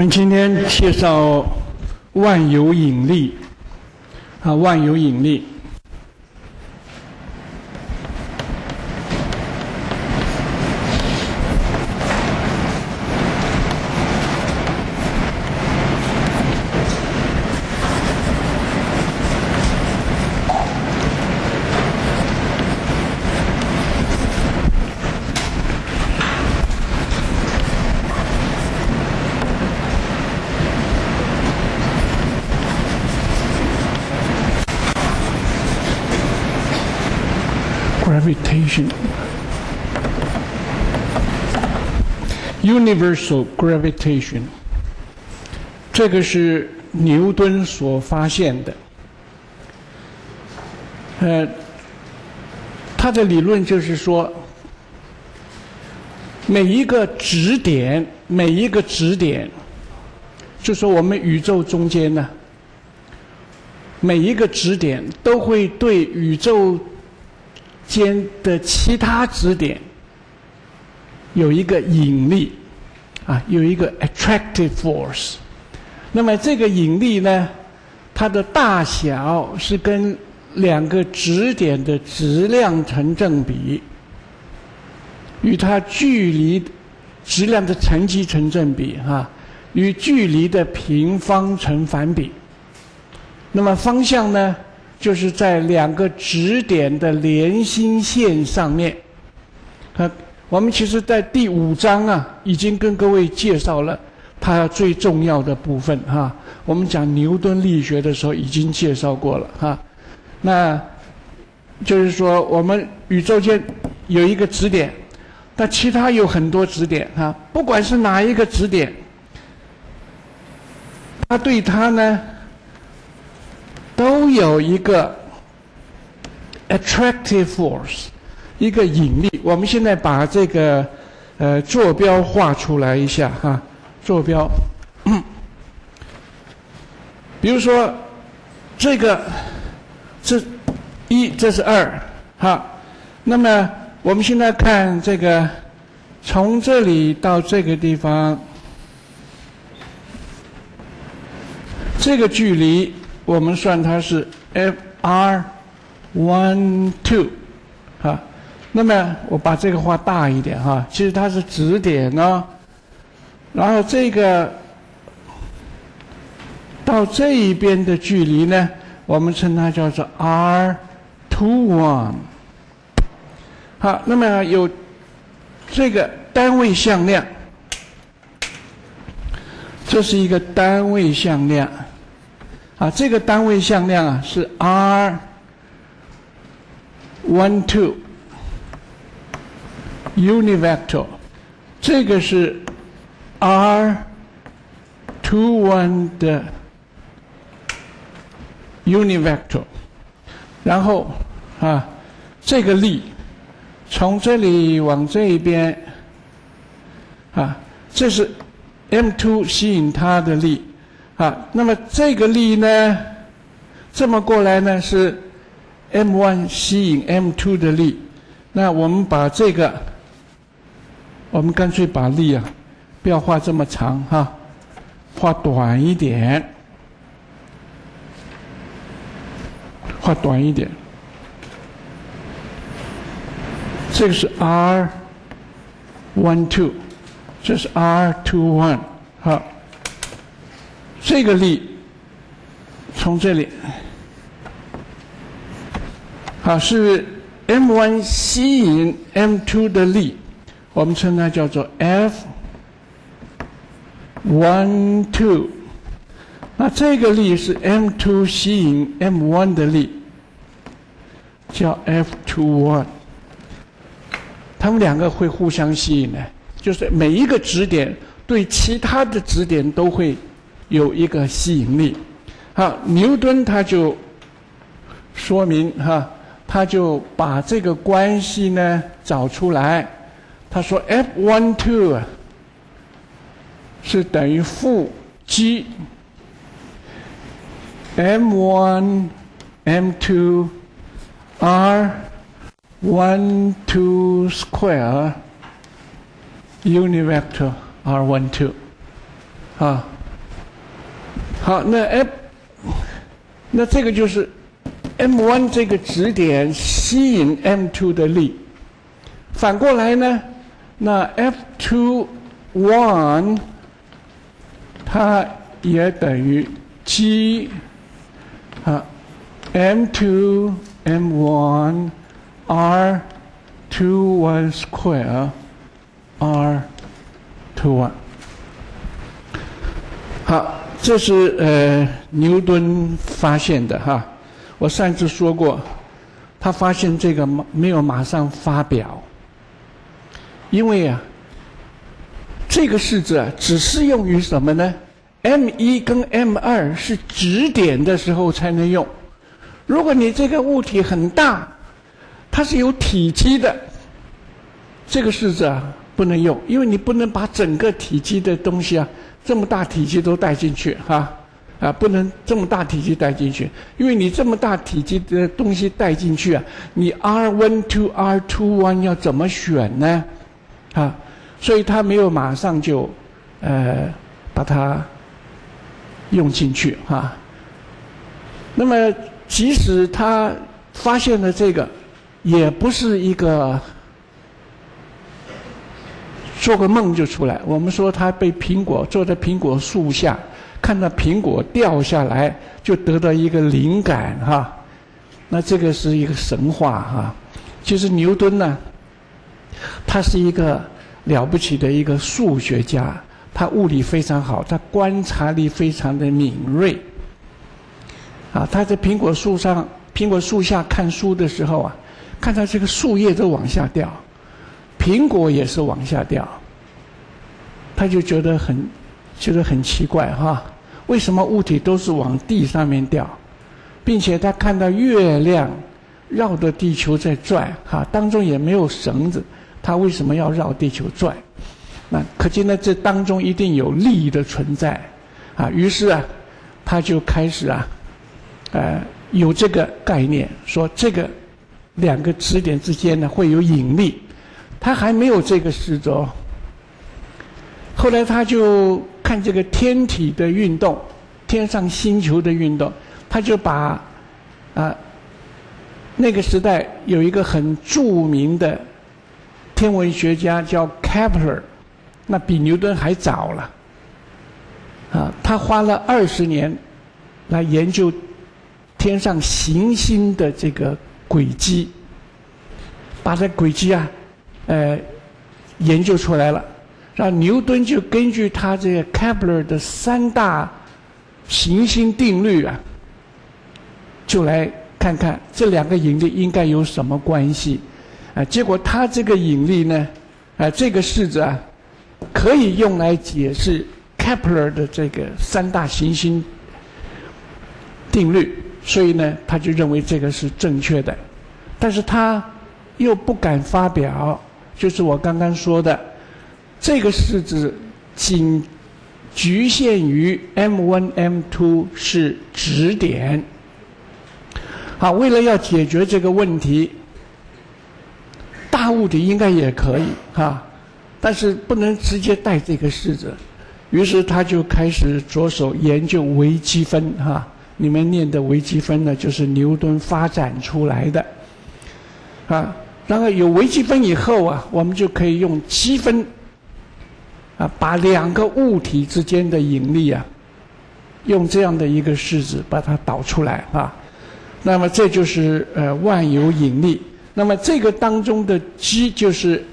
我们今天介绍万有引力啊，万有引力。gravitation. Universal gravitation，这个是牛顿所发现的。呃，他的理论就是说，每一个质点，每一个质点，就说我们宇宙中间呢，每一个质点都会对宇宙。间的其他质点有一个引力，啊，有一个 attractive force。那么这个引力呢，它的大小是跟两个质点的质量成正比，与它距离质量的乘积成正比，哈，与距离的平方成反比。那么方向呢？就是在两个质点的连心线上面。啊，我们其实在第五章啊，已经跟各位介绍了它最重要的部分哈。我们讲牛顿力学的时候已经介绍过了哈。那就是说，我们宇宙间有一个质点，但其他有很多质点哈。不管是哪一个质点，它对它呢？都有一个 attractive force，一个引力。我们现在把这个呃坐标画出来一下哈，坐标。比如说这个这一，这是二，好。那么我们现在看这个，从这里到这个地方，这个距离。我们算它是 f r one two，哈，那么我把这个画大一点哈，其实它是指点呢，然后这个到这一边的距离呢，我们称它叫做 r two one，好，那么有这个单位向量，这是一个单位向量。啊，这个单位向量啊是 r one two univector，这个是 r two one 的 univector，然后啊，这个力从这里往这一边啊，这是 m two 吸引它的力。啊，那么这个力呢，这么过来呢是 m one 吸引 m two 的力，那我们把这个，我们干脆把力啊，不要画这么长哈，画短一点，画短一点，这个是 R one two，这是 R two one，好。这个力从这里，好是 m one 吸引 m two 的力，我们称它叫做 F one two。那这个力是 m two 吸引 m one 的力，叫 F two one。它们两个会互相吸引的，就是每一个指点对其他的指点都会。有一个吸引力，好，牛顿他就说明哈，他就把这个关系呢找出来。他说，F one two 是等于负 g m one m two r one two square univector r one two。啊，好，那 F 那这个就是 m one 这个指点吸引 m two 的力。反过来呢，那 F two one 它也等于 G 啊 m two m one r two one square R two one。好，这是呃牛顿发现的哈。我上次说过，他发现这个没有马上发表，因为啊，这个式子啊只适用于什么呢？M 一跟 M 二是指点的时候才能用。如果你这个物体很大，它是有体积的，这个式子啊不能用，因为你不能把整个体积的东西啊。这么大体积都带进去哈，啊，不能这么大体积带进去，因为你这么大体积的东西带进去啊，你 R one to R two one 要怎么选呢？啊，所以他没有马上就，呃，把它用进去哈。那么，即使他发现了这个，也不是一个。做个梦就出来。我们说他被苹果坐在苹果树下，看到苹果掉下来，就得到一个灵感哈。那这个是一个神话哈。其实牛顿呢，他是一个了不起的一个数学家，他物理非常好，他观察力非常的敏锐。啊，他在苹果树上、苹果树下看书的时候啊，看到这个树叶都往下掉。苹果也是往下掉，他就觉得很觉得很奇怪哈，为什么物体都是往地上面掉，并且他看到月亮绕着地球在转哈，当中也没有绳子，他为什么要绕地球转？那可见呢，这当中一定有力的存在啊。于是啊，他就开始啊，呃，有这个概念，说这个两个指点之间呢会有引力。他还没有这个事哦。后来他就看这个天体的运动，天上星球的运动，他就把啊那个时代有一个很著名的天文学家叫 Kepler，那比牛顿还早了啊，他花了二十年来研究天上行星的这个轨迹，把这轨迹啊。呃，研究出来了，让牛顿就根据他这个 Kepler 的三大行星定律啊，就来看看这两个引力应该有什么关系啊？结果他这个引力呢，啊，这个式子啊，可以用来解释 Kepler 的这个三大行星定律，所以呢，他就认为这个是正确的，但是他又不敢发表。就是我刚刚说的，这个式子仅局限于 M1、M2 是指点。好，为了要解决这个问题，物体应该也可以哈，但是不能直接带这个式子。于是他就开始着手研究微积分哈。你们念的微积分呢，就是牛顿发展出来的啊。然后有微积分以后啊，我们就可以用积分啊，把两个物体之间的引力啊，用这样的一个式子把它导出来啊。那么这就是呃万有引力。那么这个当中的 G 就是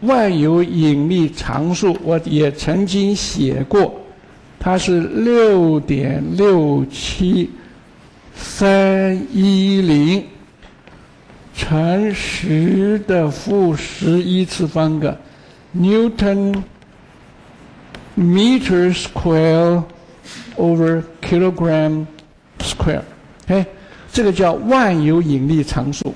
万有引力常数，我也曾经写过，它是六点六七三一零。乘十的负十一次方个，Newton meter square over kilogram square，哎，这个叫万有引力常数。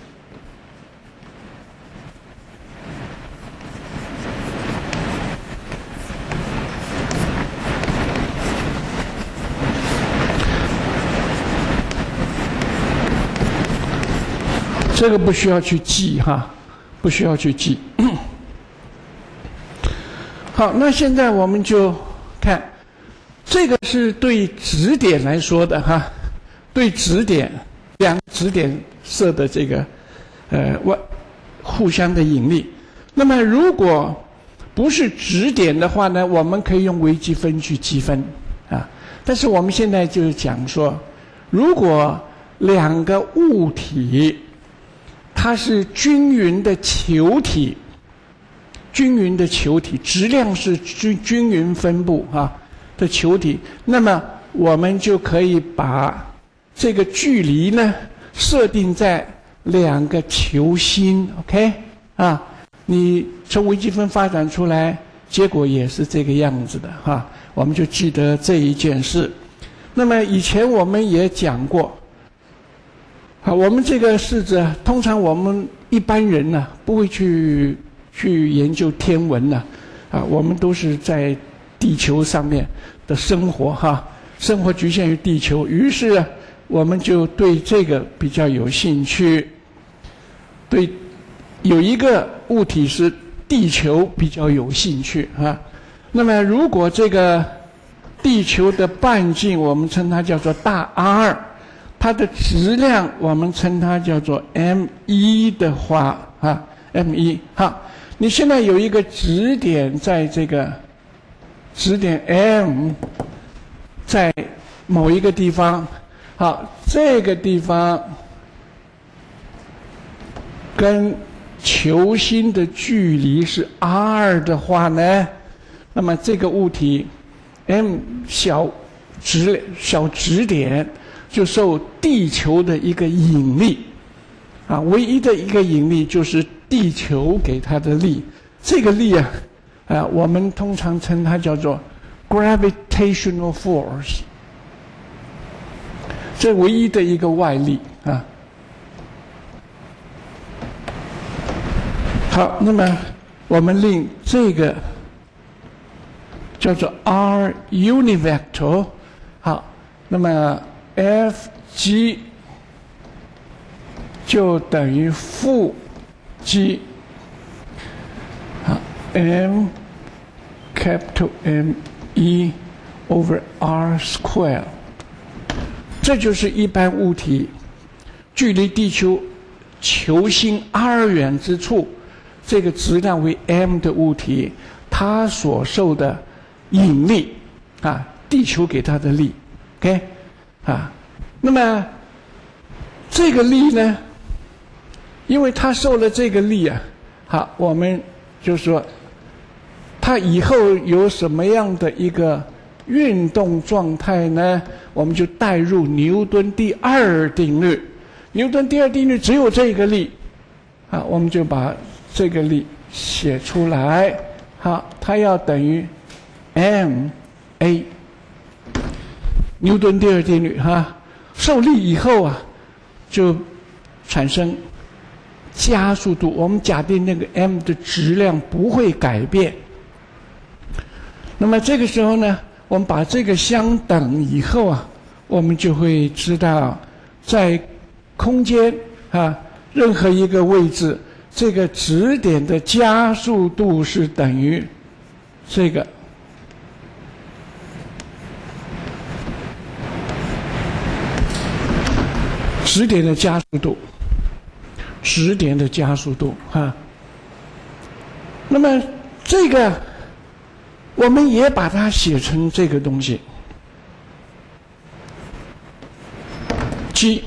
这个不需要去记哈，不需要去记。好，那现在我们就看这个是对质点来说的哈，对质点两质点色的这个呃外互相的引力。那么如果不是质点的话呢，我们可以用微积分去积分啊。但是我们现在就是讲说，如果两个物体它是均匀的球体，均匀的球体质量是均均匀分布啊。的球体，那么我们就可以把这个距离呢设定在两个球心，OK？啊，你从微积分发展出来，结果也是这个样子的哈。我们就记得这一件事。那么以前我们也讲过，啊，我们这个式子，通常我们一般人呢不会去去研究天文呢，啊，我们都是在。地球上面的生活，哈，生活局限于地球，于是我们就对这个比较有兴趣。对，有一个物体是地球比较有兴趣啊。那么，如果这个地球的半径，我们称它叫做大 R，它的质量我们称它叫做 m 一的话，啊，m 一，好，你现在有一个质点在这个。指点 M 在某一个地方，好，这个地方跟球心的距离是 r 的话呢，那么这个物体 M 小指小指点就受地球的一个引力，啊，唯一的一个引力就是地球给它的力，这个力啊。啊，我们通常称它叫做 gravitational force，这唯一的一个外力啊。好，那么我们令这个叫做 r univector，好，那么 F g 就等于负 g。m capital M 一 over r square，这就是一般物体距离地球球心 r 远之处，这个质量为 m 的物体，它所受的引力啊，地球给它的力，OK 啊，那么这个力呢，因为它受了这个力啊，好，我们就说。它以后有什么样的一个运动状态呢？我们就代入牛顿第二定律。牛顿第二定律只有这个力，啊，我们就把这个力写出来。好，它要等于 m a。牛顿第二定律哈，受力以后啊，就产生加速度。我们假定那个 m 的质量不会改变。那么这个时候呢，我们把这个相等以后啊，我们就会知道，在空间啊任何一个位置，这个质点的加速度是等于这个质点的加速度，质点的加速度啊。那么这个。我们也把它写成这个东西，g，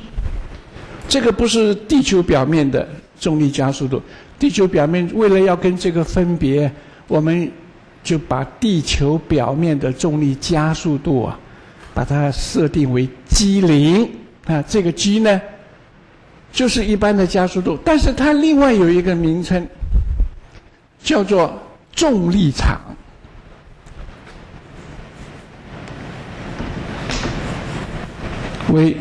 这个不是地球表面的重力加速度。地球表面为了要跟这个分别，我们就把地球表面的重力加速度啊，把它设定为 g 零啊。这个 g 呢，就是一般的加速度，但是它另外有一个名称，叫做重力场。为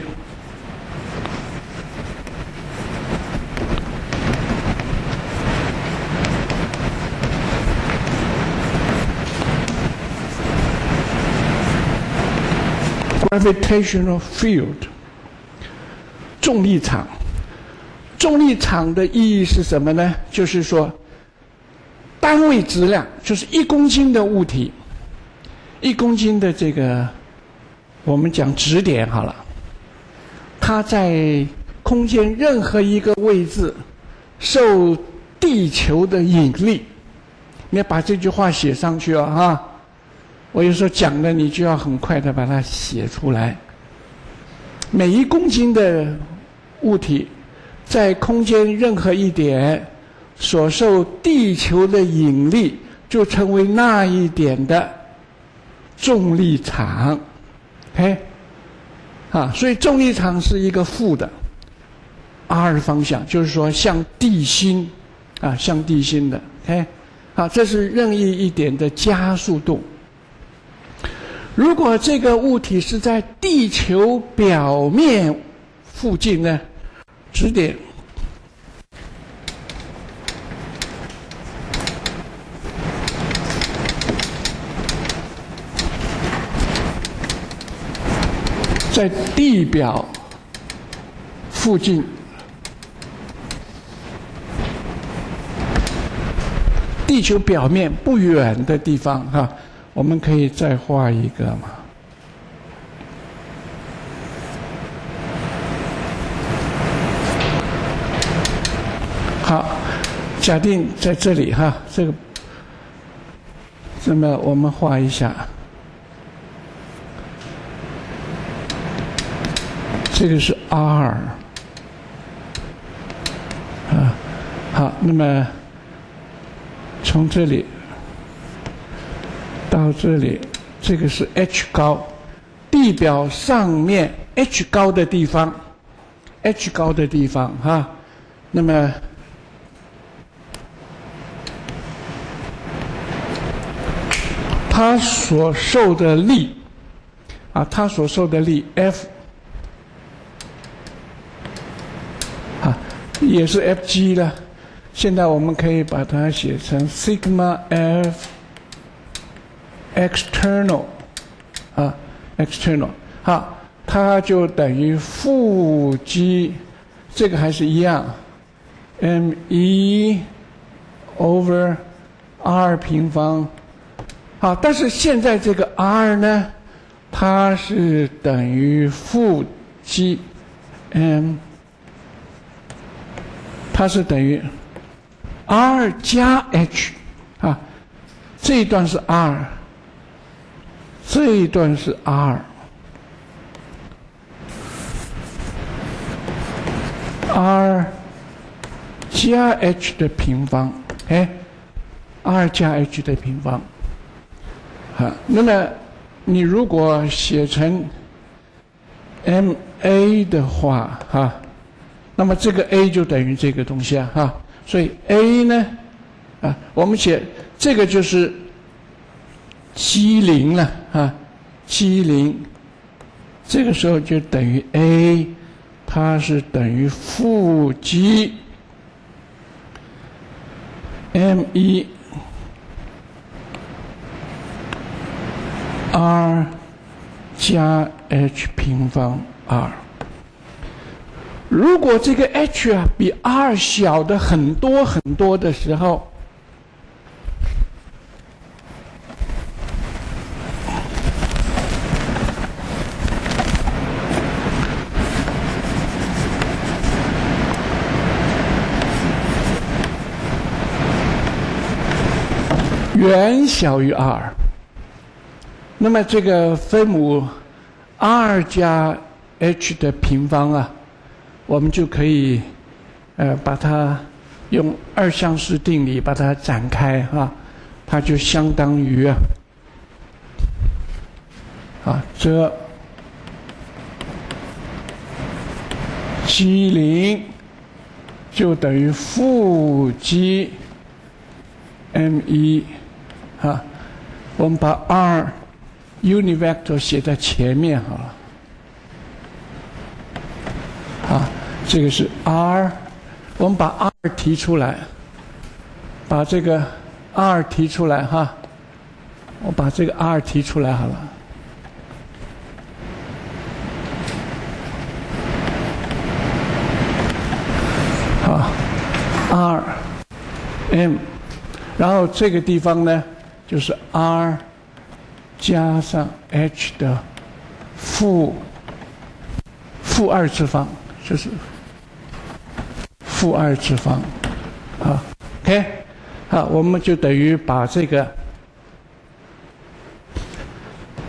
gravitational field 重力场，重力场的意义是什么呢？就是说，单位质量就是一公斤的物体，一公斤的这个，我们讲质点好了，它在空间任何一个位置受地球的引力，你要把这句话写上去哦，哈。我有时候讲的，你就要很快的把它写出来。每一公斤的物体在空间任何一点所受地球的引力，就成为那一点的重力场。嘿啊，所以重力场是一个负的 r 方向，就是说向地心啊，向地心的。OK，好，这是任意一点的加速度。如果这个物体是在地球表面附近呢？指点在地表附近，地球表面不远的地方，哈。我们可以再画一个嘛？好，假定在这里哈，这个，那么我们画一下，这个是 R，啊，好，那么从这里。到这里，这个是 h 高，地表上面 h 高的地方，h 高的地方哈，那么它所受的力啊，它所受的力 F 啊，也是 F G 了。现在我们可以把它写成 sigma F。external，啊，external，好，它就等于负 g，这个还是一样，m 一 over r 平方，好，但是现在这个 r 呢，它是等于负 g m，它是等于 r 加 h，啊，这一段是 r。这一段是 r，r 加 h 的平方，哎，r 加 h 的平方，好，那么你如果写成 m a 的话，哈，那么这个 a 就等于这个东西啊，哈，所以 a 呢，啊，我们写这个就是。G 零了啊，G 零，这个时候就等于 a，它是等于负 G m 一 r 加 h 平方 r。如果这个 h 啊比 r 小的很多很多的时候，远小于 r，那么这个分母 r 加 h 的平方啊，我们就可以呃把它用二项式定理把它展开哈，它就相当于啊，啊这 g 零就等于负 g m 一。啊，我们把 r univector 写在前面好了。啊，这个是 r，我们把 r 提出来，把这个 r 提出来哈，我把这个 r 提出来好了。好，r m，然后这个地方呢？就是 r 加上 h 的负负二次方，就是负二次方，啊，OK，好，我们就等于把这个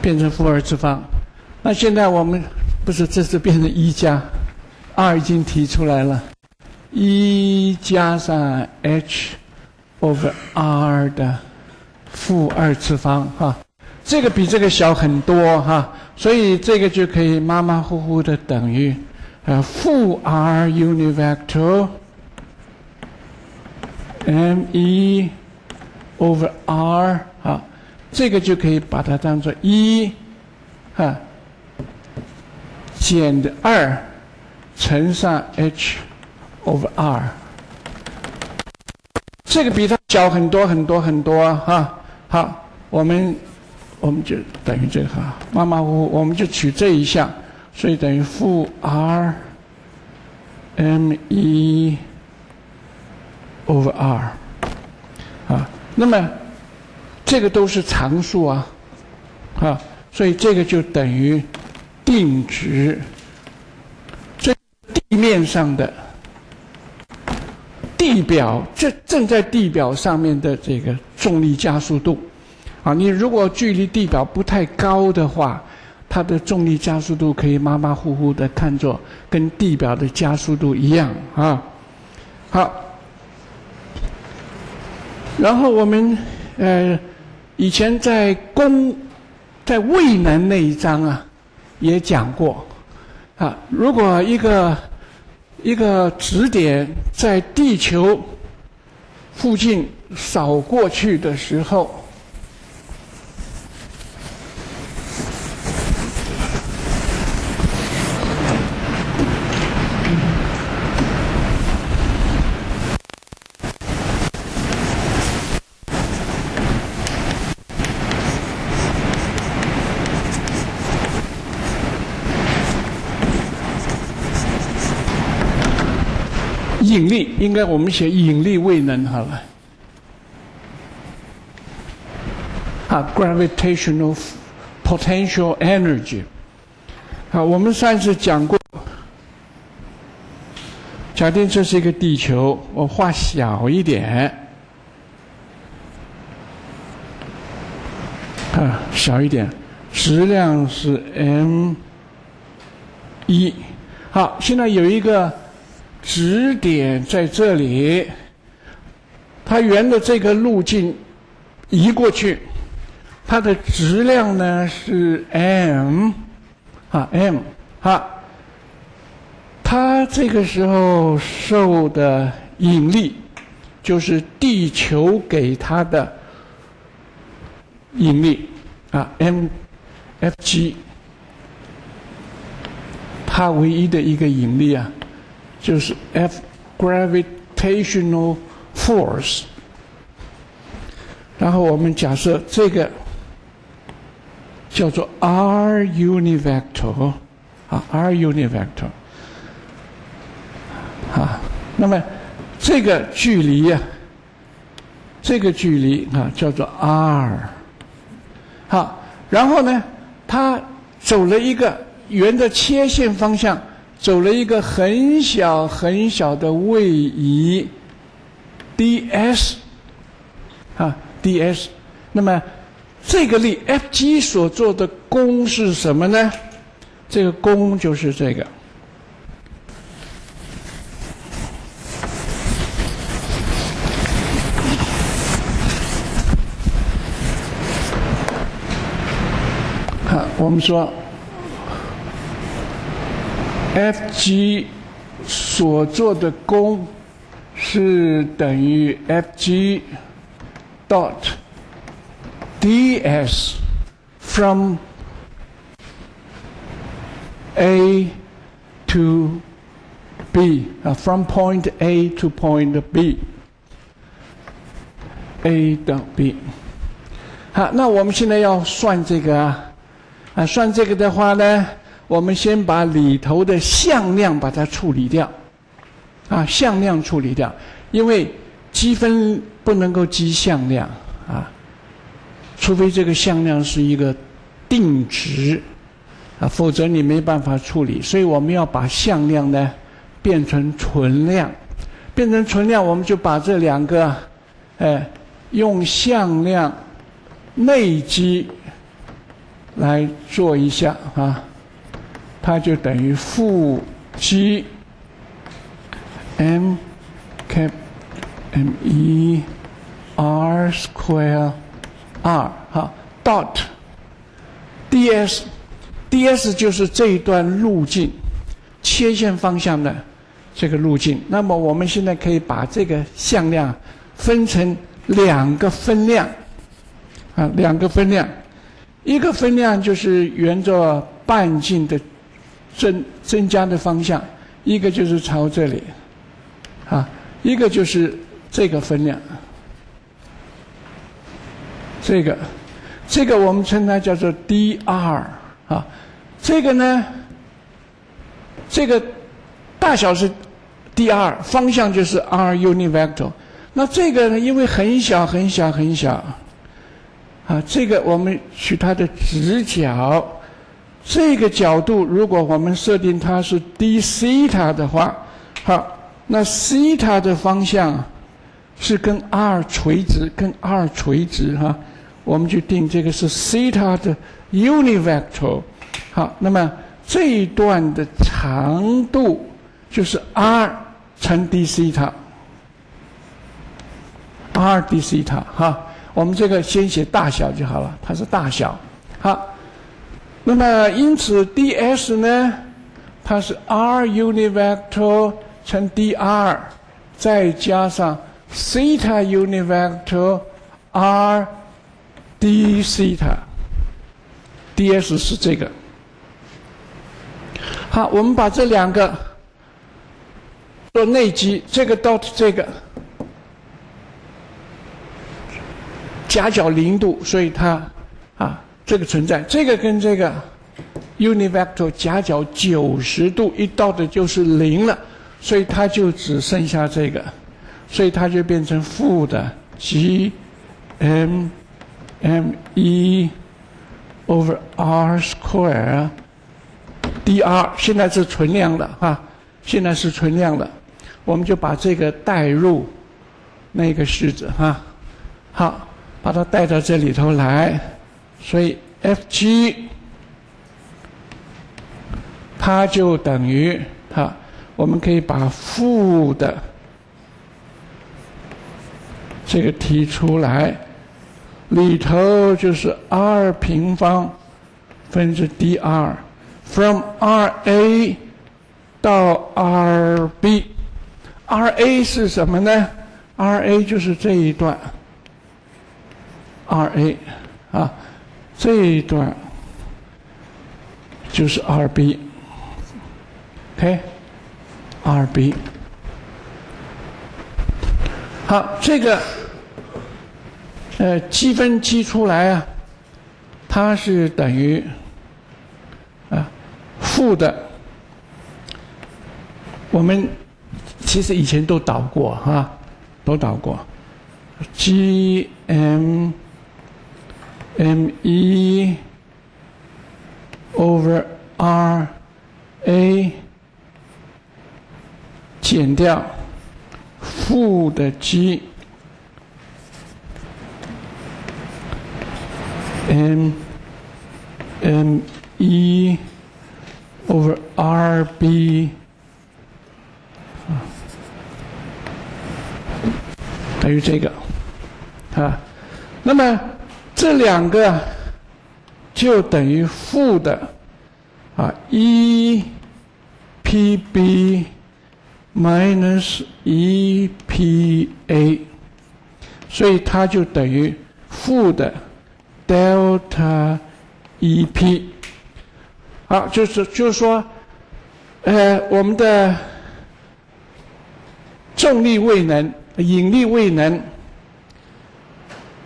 变成负二次方。那现在我们不是这是变成一加二已经提出来了，一加上 h over r 的负二次方，哈。这个比这个小很多哈，所以这个就可以马马虎虎的等于，呃，负 r unit vector m 一 over r 啊，这个就可以把它当做一，哈，减的二乘上 h over r，这个比它小很多很多很多哈。好，我们。我们就等于这个哈，马马虎虎，我们就取这一项，所以等于负 r m 一 over r 啊，那么这个都是常数啊，啊，所以这个就等于定值。这地面上的地表，这正在地表上面的这个重力加速度。你如果距离地表不太高的话，它的重力加速度可以马马虎虎的看作跟地表的加速度一样啊。好，然后我们呃以前在公在渭南那一章啊也讲过啊，如果一个一个指点在地球附近扫过去的时候。力应该我们写引力位能好了。啊，gravitational potential energy。好，我们上次讲过，假定这是一个地球，我画小一点，啊，小一点，质量是 m 一。好，现在有一个。指点在这里，它沿着这个路径移过去，它的质量呢是 m，啊 m，啊，它这个时候受的引力就是地球给它的引力啊 m，Fg，它唯一的一个引力啊。就是 F gravitational force，然后我们假设这个叫做 r univector 啊 r univector 啊，那么这个距离呀，这个距离啊叫做 r，好，然后呢，它走了一个沿着切线方向。走了一个很小很小的位移，ds，啊，ds，那么这个力 Fg 所做的功是什么呢？这个功就是这个，好，我们说。Fg 所做的功是等于 Fg dot ds from A to B 啊，from point A to point B，A 等 B。好，那我们现在要算这个啊，啊，算这个的话呢？我们先把里头的向量把它处理掉，啊，向量处理掉，因为积分不能够积向量啊，除非这个向量是一个定值啊，否则你没办法处理。所以我们要把向量呢变成存量，变成存量，我们就把这两个，哎，用向量内积来做一下啊，它就等于负 g m cap m 一 r square。r 哈 dot ds ds 就是这一段路径切线方向的这个路径。那么我们现在可以把这个向量分成两个分量啊，两个分量，一个分量就是沿着半径的增增加的方向，一个就是朝这里啊，一个就是这个分量。这个，这个我们称它叫做 dr 啊，这个呢，这个大小是 dr，方向就是 r univector，。那这个呢，因为很小很小很小，啊，这个我们取它的直角，这个角度如果我们设定它是 d 西塔的话，好，那西塔的方向是跟 r 垂直，跟 r 垂直哈。我们就定这个是西塔的 uni vector 好，那么这一段的长度就是 r 乘 d 西塔，r d 西塔哈，我们这个先写大小就好了，它是大小，好，那么因此 ds 呢，它是 r univector 乘 dr，再加上西塔 univector r。d 西塔，ds 是这个。好，我们把这两个做内积，这个 dot 这个夹角零度，所以它啊这个存在。这个跟这个 univector 夹角九十度，一到的就是零了，所以它就只剩下这个，所以它就变成负的 g m m e over r square dr 现在是存量的哈，现在是存量的，我们就把这个带入那个式子哈，好，把它带到这里头来，所以 f g 它就等于哈，我们可以把负的这个提出来。里头就是 r 平方分之 dr，from r a 到 r b，r a 是什么呢？r a 就是这一段，r a 啊，这一段就是 r b，OK，r b，好，这个。呃，积分积出来啊，它是等于啊负的。我们其实以前都导过哈，都导过。G M M 一 over R A 减掉负的 G。m m 一 over r b 等于这个啊，那么这两个就等于负的啊一 p b minus 一 p a，所以它就等于负的。delta E P，好，就是就是说，呃，我们的重力位能、引力位能，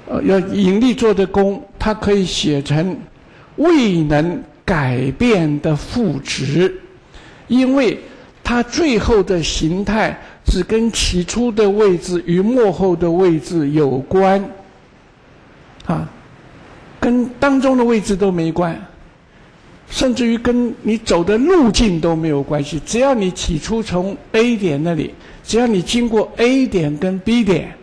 呃，要引力做的功，它可以写成未能改变的负值，因为它最后的形态只跟起初的位置与幕后的位置有关，啊。跟当中的位置都没关，甚至于跟你走的路径都没有关系。只要你起初从 A 点那里，只要你经过 A 点跟 B 点，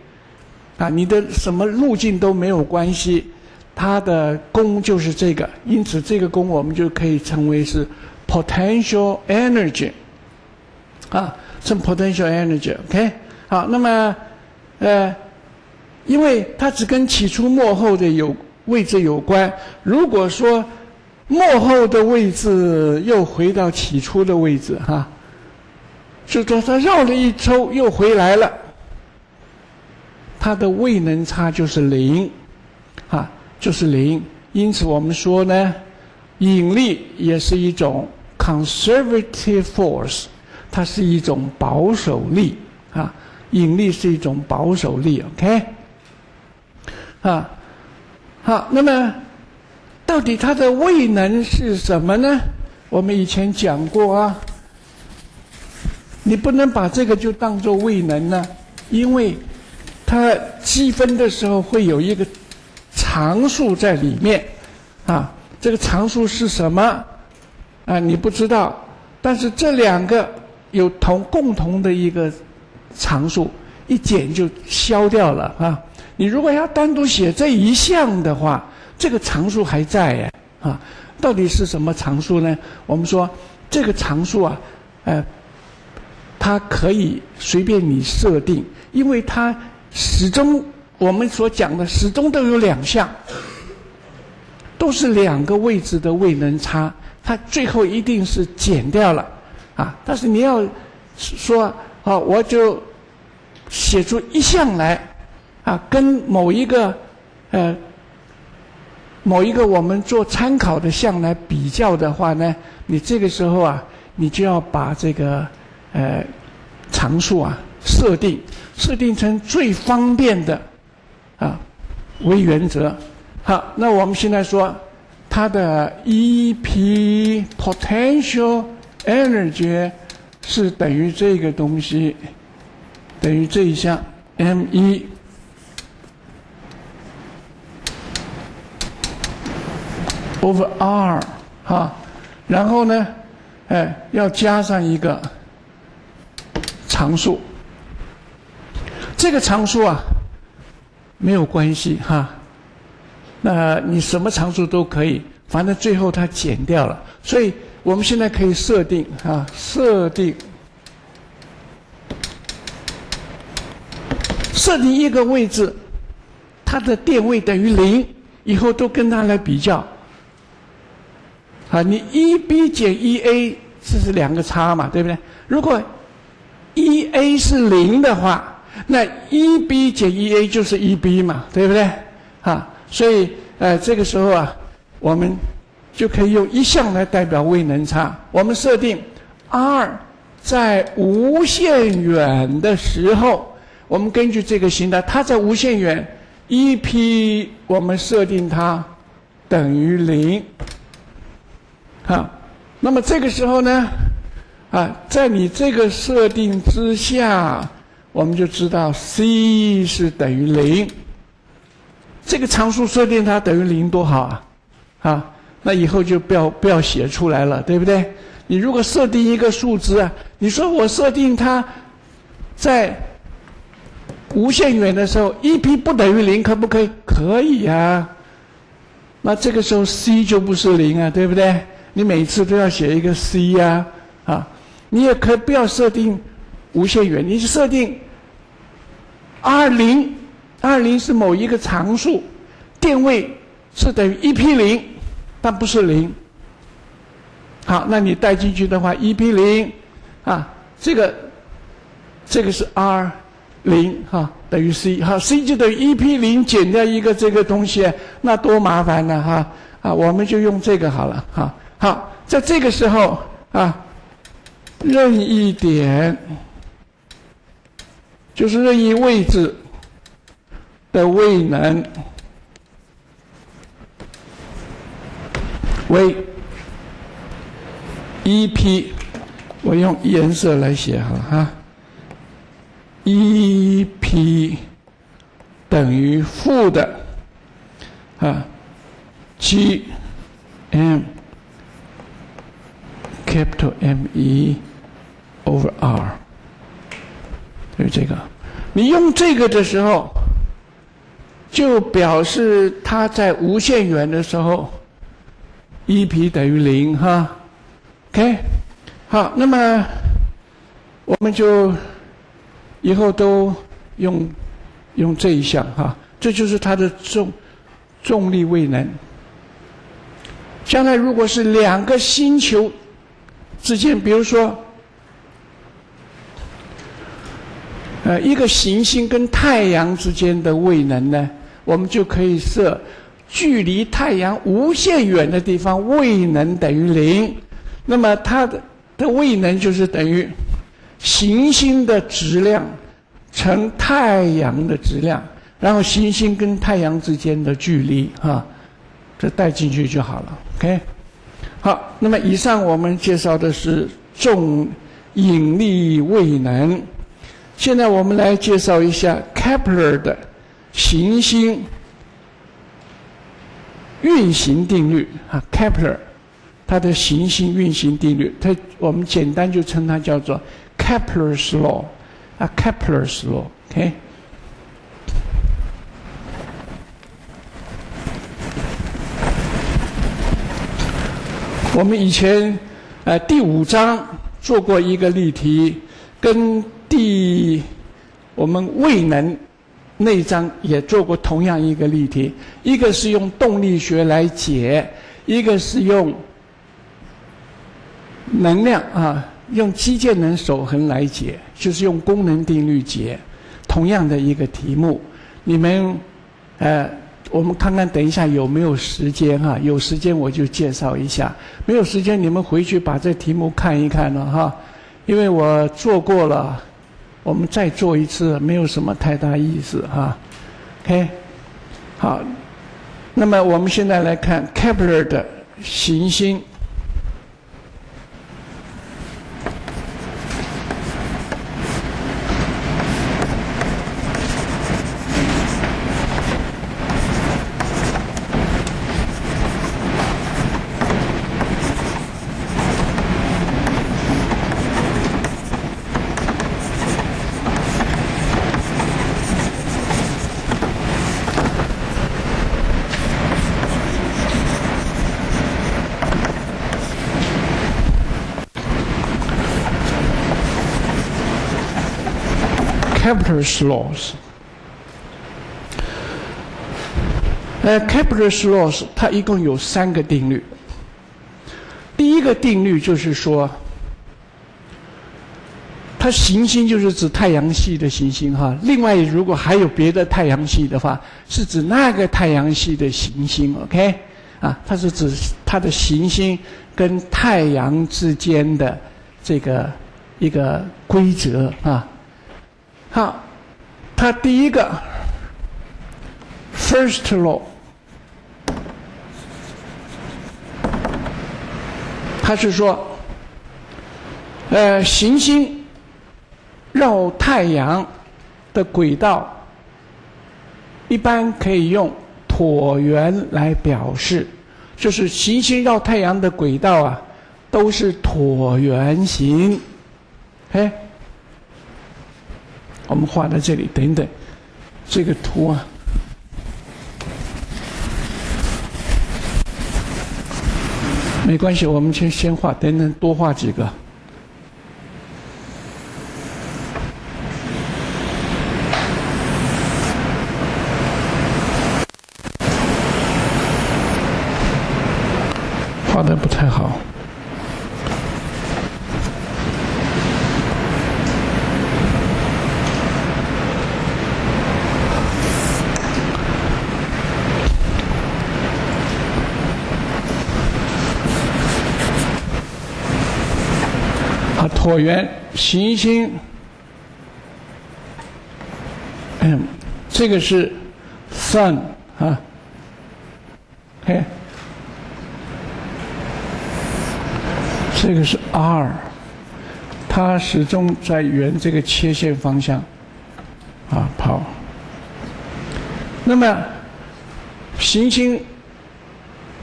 啊，你的什么路径都没有关系，它的功就是这个。因此，这个功我们就可以称为是 potential energy，啊，称 potential energy，OK。好，那么，呃，因为它只跟起初末后的有。位置有关。如果说幕后的位置又回到起初的位置，哈，就说它绕了一周又回来了，它的位能差就是零，啊，就是零。因此我们说呢，引力也是一种 conservative force，它是一种保守力，啊，引力是一种保守力，OK，啊。好，那么到底它的位能是什么呢？我们以前讲过啊，你不能把这个就当做位能呢，因为它积分的时候会有一个常数在里面啊。这个常数是什么啊？你不知道，但是这两个有同共同的一个常数，一减就消掉了啊。你如果要单独写这一项的话，这个常数还在哎啊，到底是什么常数呢？我们说这个常数啊，呃，它可以随便你设定，因为它始终我们所讲的始终都有两项，都是两个位置的位能差，它最后一定是减掉了啊。但是你要说啊，我就写出一项来。啊，跟某一个，呃，某一个我们做参考的项来比较的话呢，你这个时候啊，你就要把这个，呃，常数啊设定，设定成最方便的，啊，为原则。好，那我们现在说，它的 EP potential energy 是等于这个东西，等于这一项 m 一。over r，哈，然后呢，哎，要加上一个常数。这个常数啊，没有关系哈。那你什么常数都可以，反正最后它减掉了。所以我们现在可以设定啊，设定设定一个位置，它的电位等于零，以后都跟它来比较。啊，你一 b 减一 a 这是两个差嘛，对不对？如果一 a 是零的话，那一 b 减一 a 就是一 b 嘛，对不对？啊，所以呃这个时候啊，我们就可以用一项来代表位能差。我们设定 r 在无限远的时候，我们根据这个形态，它在无限远一 p 我们设定它等于零。啊，那么这个时候呢，啊，在你这个设定之下，我们就知道 c 是等于零。这个常数设定它等于零多好啊，啊，那以后就不要不要写出来了，对不对？你如果设定一个数值啊，你说我设定它在无限远的时候 e p 不等于零，可不可以？可以呀。那这个时候 c 就不是零啊，对不对？你每次都要写一个 c 呀，啊，你也可以不要设定无限远，你设定二零，二零是某一个常数，电位是等于一 p 零，但不是零。好，那你带进去的话，一 p 零，啊，这个这个是 r 零哈，等于 c，哈，c 就等于一 p 零减掉一个这个东西，那多麻烦呢哈，啊，我们就用这个好了哈。好，在这个时候啊，任意点就是任意位置的位能为 E_P，我用颜色来写好了哈，E_P 等于负的啊 G M capital M E over R，就是这个。你用这个的时候，就表示它在无限远的时候，e p 等于零哈。OK，好，那么我们就以后都用用这一项哈，这就是它的重重力位能。将来如果是两个星球之间，比如说，呃，一个行星跟太阳之间的位能呢，我们就可以设距离太阳无限远的地方位能等于零，那么它的的位能就是等于行星的质量乘太阳的质量，然后行星跟太阳之间的距离哈，这带进去就好了。OK，好，那么以上我们介绍的是重引力位能。现在我们来介绍一下 Kepler 的行星运行定律啊，Kepler 它的行星运行定律，它我们简单就称它叫做 Kepler's law 啊，Kepler's law，OK。我们以前呃第五章做过一个例题，跟第我们未能那章也做过同样一个例题，一个是用动力学来解，一个是用能量啊，用机械能守恒来解，就是用功能定律解，同样的一个题目，你们呃。我们看看，等一下有没有时间哈？有时间我就介绍一下，没有时间你们回去把这题目看一看了哈。因为我做过了，我们再做一次，没有什么太大意思哈。OK，好，那么我们现在来看 Kepler 的行星。laws，呃，Kepler's laws 它一共有三个定律。第一个定律就是说，它行星就是指太阳系的行星哈。另外，如果还有别的太阳系的话，是指那个太阳系的行星。OK，啊，它是指它的行星跟太阳之间的这个一个规则啊。好，它第一个 first law，它是说，呃，行星绕太阳的轨道，一般可以用椭圆来表示，就是行星绕太阳的轨道啊，都是椭圆形，哎。我们画在这里，等等，这个图啊，没关系，我们先先画，等等多画几个，画的不太好。圆行星，嗯，这个是 sun 啊，OK，这个是 r，它始终在圆这个切线方向啊跑。那么行星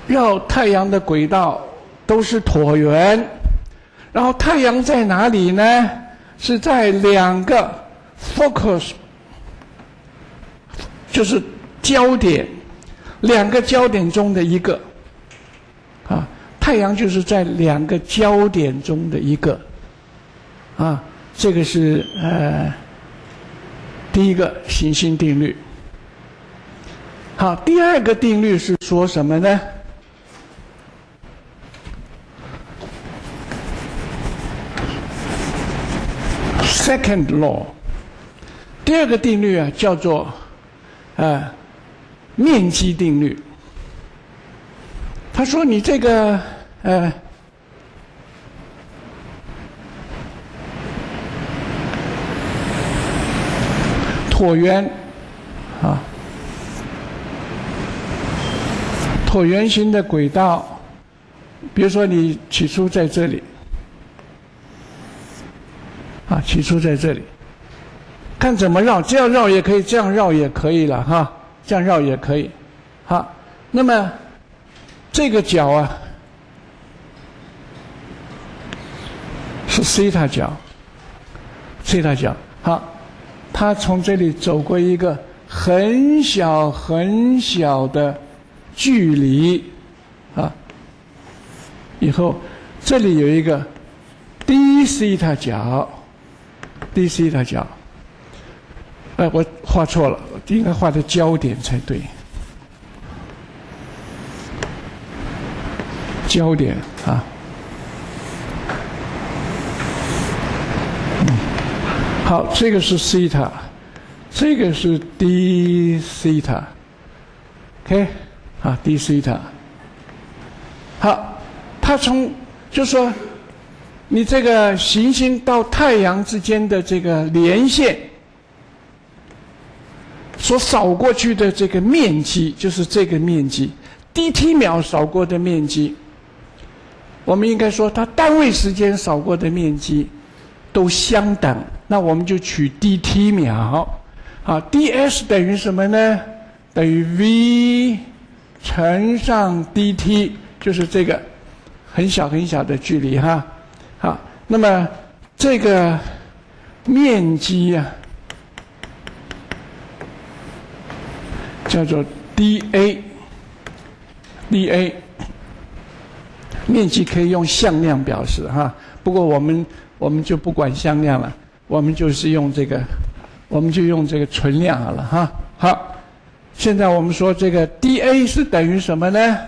绕太阳的轨道都是椭圆，然后太阳在哪里呢？是在两个 focus，就是焦点，两个焦点中的一个，啊，太阳就是在两个焦点中的一个，啊，这个是呃第一个行星定律。好，第二个定律是说什么呢？Second law，第二个定律啊，叫做呃面积定律。他说你这个呃椭圆啊，椭圆形的轨道，比如说你起初在这里。啊，起初在这里，看怎么绕，这样绕也可以，这样绕也可以了哈，这样绕也可以。好，那么这个角啊是西塔角，西塔角。好，它从这里走过一个很小很小的距离啊，以后这里有一个低西塔角。D C 它角，哎，我画错了，应该画的焦点才对。焦点啊，好，这个是西塔，这个是 D 西塔，OK，啊，D 西塔，好，它从就说。你这个行星到太阳之间的这个连线，所扫过去的这个面积就是这个面积，d_t 秒扫过的面积，我们应该说它单位时间扫过的面积都相等，那我们就取 d_t 秒，啊，ds 等于什么呢？等于 v 乘上 d_t，就是这个很小很小的距离哈。好，那么这个面积呀，叫做 dA，dA，面积可以用向量表示哈，不过我们我们就不管向量了，我们就是用这个，我们就用这个存量好了哈。好，现在我们说这个 dA 是等于什么呢？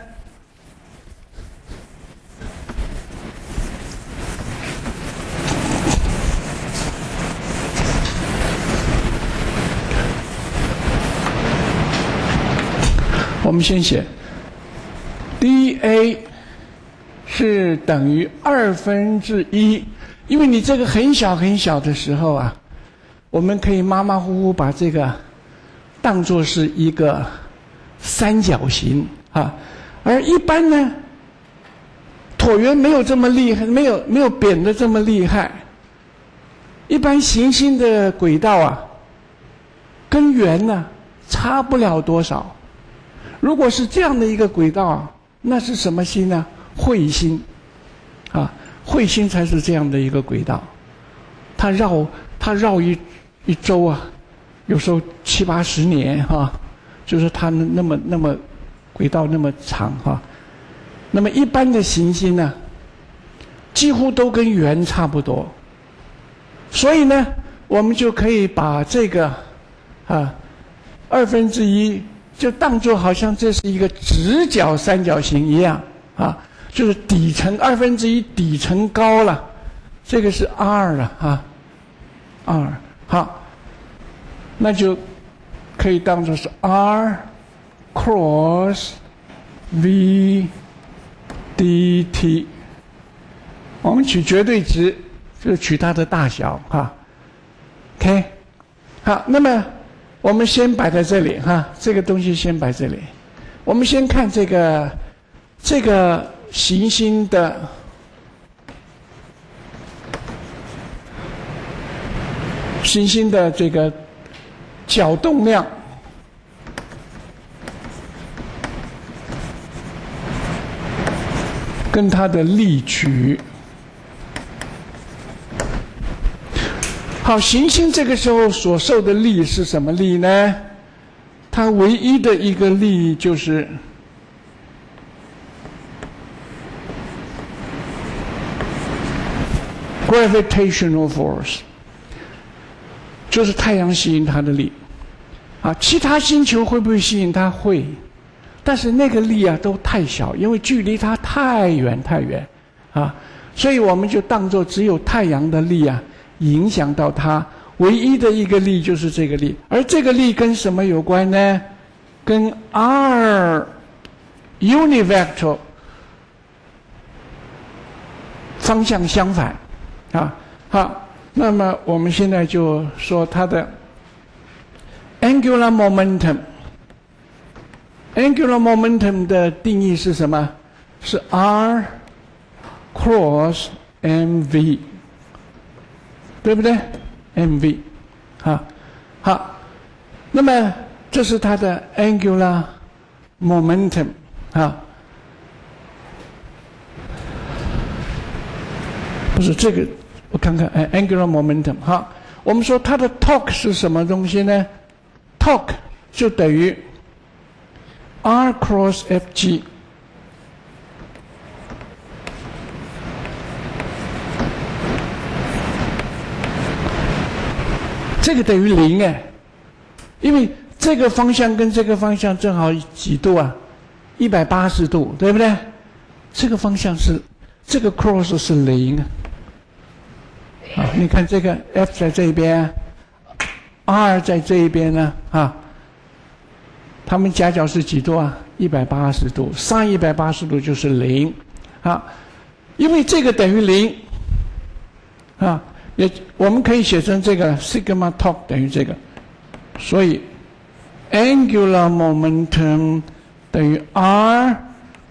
我们先写，dA 是等于二分之一，因为你这个很小很小的时候啊，我们可以马马虎虎把这个当做是一个三角形啊，而一般呢，椭圆没有这么厉害，没有没有扁的这么厉害，一般行星的轨道啊，跟圆呢差不了多少。如果是这样的一个轨道，那是什么星呢？彗星，啊，彗星才是这样的一个轨道。它绕它绕一一周啊，有时候七八十年哈，就是它那么那么轨道那么长哈。那么一般的行星呢，几乎都跟圆差不多。所以呢，我们就可以把这个啊二分之一。就当做好像这是一个直角三角形一样啊，就是底层二分之一底层高了，这个是 r 了啊，r 好，那就可以当做是 r cross v dt，我们取绝对值，就取它的大小哈，OK，好，那么。我们先摆在这里哈，这个东西先摆这里。我们先看这个这个行星的行星的这个角动量。跟它的力矩。好，行星这个时候所受的力是什么力呢？它唯一的一个力就是 gravitational force，就是太阳吸引它的力。啊，其他星球会不会吸引它？会，但是那个力啊都太小，因为距离它太远太远，啊，所以我们就当做只有太阳的力啊影响到它，唯一的一个力就是这个力，而这个力跟什么有关呢？跟 r univector 方向相反，啊，好，那么我们现在就说它的。Angular momentum，angular momentum 的定义是什么？是 r cross mv，对不对？mv，啊，好，那么这是它的 angular momentum，啊，不是这个，我看看，哎，angular momentum，好，我们说它的 torque 是什么东西呢？torque 就等于 r cross f g，这个等于零哎，因为这个方向跟这个方向正好几度啊，一百八十度，对不对？这个方向是这个 cross 是零啊，你看这个 f 在这边。R 在这一边呢，啊，它们夹角是几度啊？一百八十度，上一百八十度就是零，啊，因为这个等于零，啊，也我们可以写成这个 sigma top 等于这个，所以 angular momentum 等于 R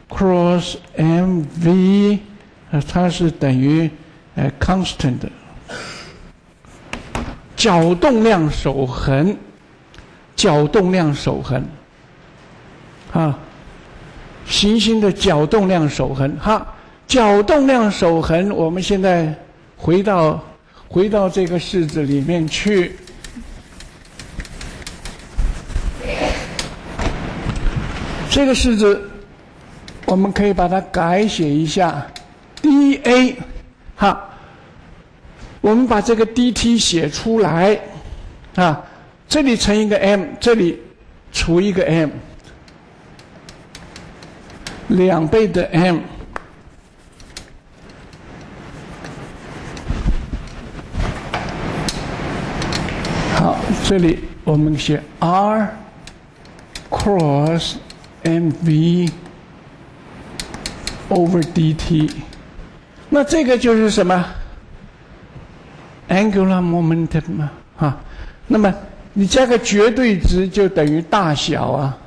cross mv，它是等于呃 constant 的。角动量守恒，角动量守恒，啊，行星的角动量守恒。哈，角动量守恒，我们现在回到回到这个式子里面去。这个式子，我们可以把它改写一下，dA，哈。我们把这个 dt 写出来，啊，这里乘一个 m，这里除一个 m，两倍的 m，好，这里我们写 r cross mv over dt，那这个就是什么？angular momentum 嘛，哈，那么你加个绝对值就等于大小啊，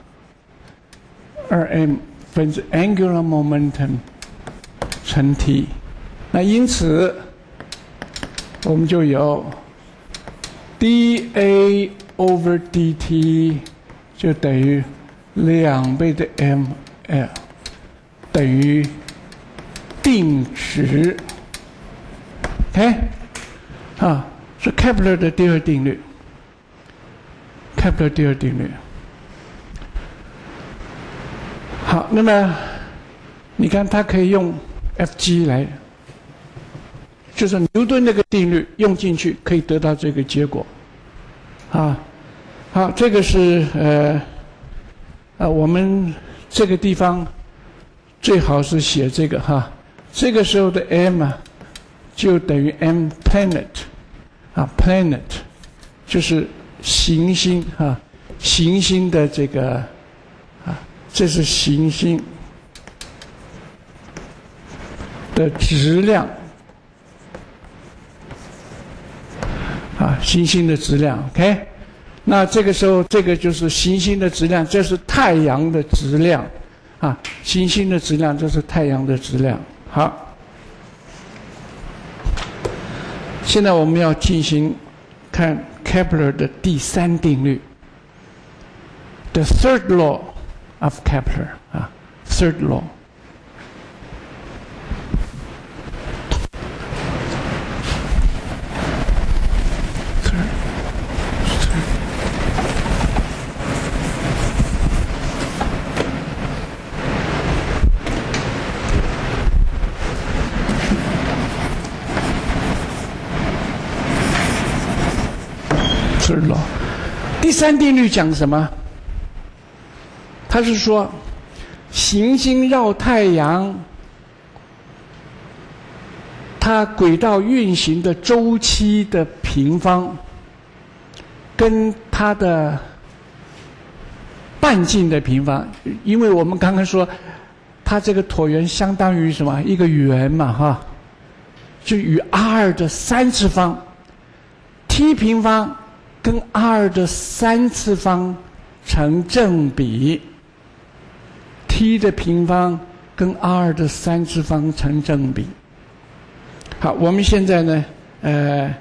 二 m 分之 angular momentum 乘 t，那因此我们就有 dA over dt 就等于两倍的 mL 等于定值，OK。啊，是 Kepler 的第二定律。Kepler 第二定律。好，那么你看，它可以用 Fg 来，就是牛顿那个定律用进去，可以得到这个结果。啊，好，这个是呃，啊，我们这个地方最好是写这个哈，这个时候的 m 啊，就等于 m planet。啊，planet 就是行星啊，行星的这个啊，这是行星的质量啊，行星的质量。OK，那这个时候这个就是行星的质量，这是太阳的质量啊，行星的质量这是太阳的质量。好。现在我们要进行看 Kepler 的第三定律，the third law of Kepler 啊，third law。是了。第三定律讲什么？他是说，行星绕太阳，它轨道运行的周期的平方，跟它的半径的平方，因为我们刚刚说，它这个椭圆相当于什么？一个圆嘛，哈，就与 r 的三次方，t 平方跟 r 的三次方成正比，t 的平方跟 r 的三次方成正比。好，我们现在呢，呃，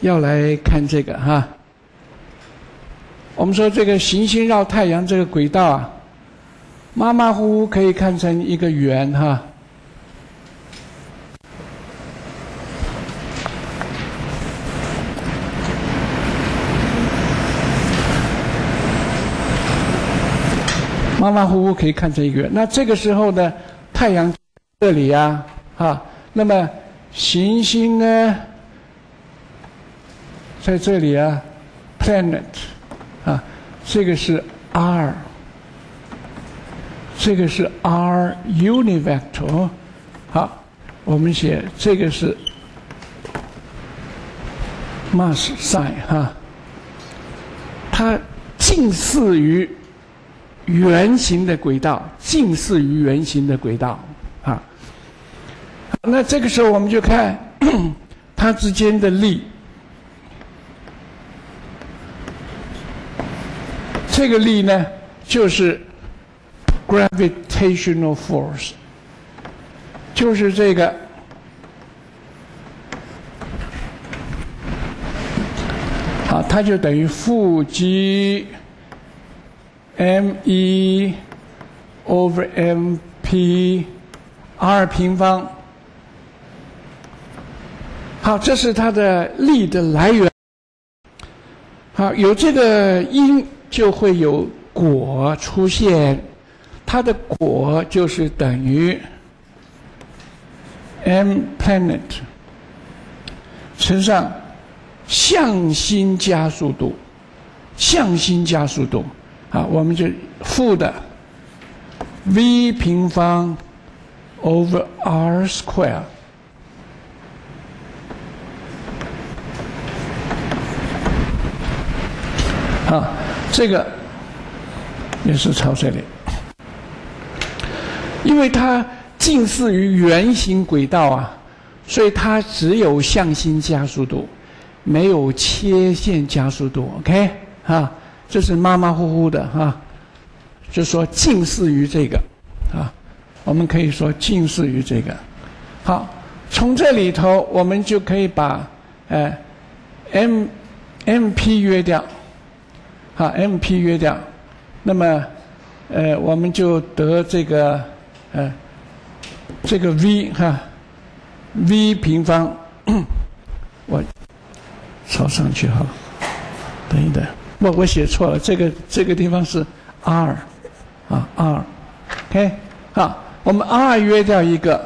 要来看这个哈。我们说这个行星绕太阳这个轨道啊，马马虎虎可以看成一个圆哈。马马虎虎可以看成一个。那这个时候呢，太阳这里呀，哈，那么行星呢，在这里啊，planet。啊，这个是 r，这个是 r univector，好，我们写这个是 mass sign 哈，它近似于圆形的轨道，近似于圆形的轨道，啊，那这个时候我们就看 它之间的力。这个力呢，就是 gravitational force，就是这个，好，它就等于负极 m 一 over m p r 平方。好，这是它的力的来源。好，有这个因。就会有果出现，它的果就是等于 m planet 乘上向心加速度，向心加速度啊，我们就负的 v 平方 over r square 啊。这个也是朝这里，因为它近似于圆形轨道啊，所以它只有向心加速度，没有切线加速度。OK，啊，这是马马虎虎的哈，就说近似于这个啊，我们可以说近似于这个。好，从这里头我们就可以把呃 m m p 约掉。好，m p 约掉，那么，呃，我们就得这个，呃，这个 v 哈，v 平方，我抄上去哈，等一等，我我写错了，这个这个地方是 r，啊 r，OK，好，我们 r 约掉一个，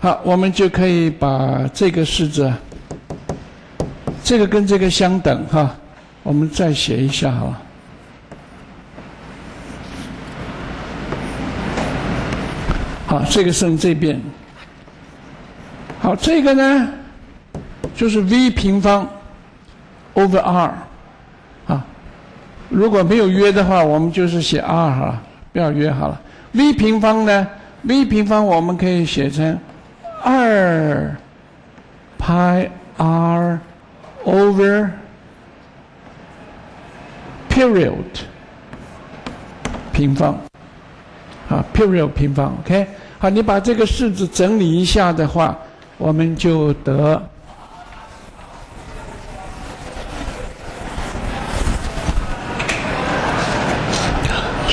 好，我们就可以把这个式子，这个跟这个相等哈。我们再写一下哈，好，这个剩这边，好，这个呢就是 v 平方 over r，如果没有约的话，我们就是写 r 哈，不要约好了。v 平方呢，v 平方我们可以写成二派 r over。period 平方啊，period 平方，OK，好，你把这个式子整理一下的话，我们就得，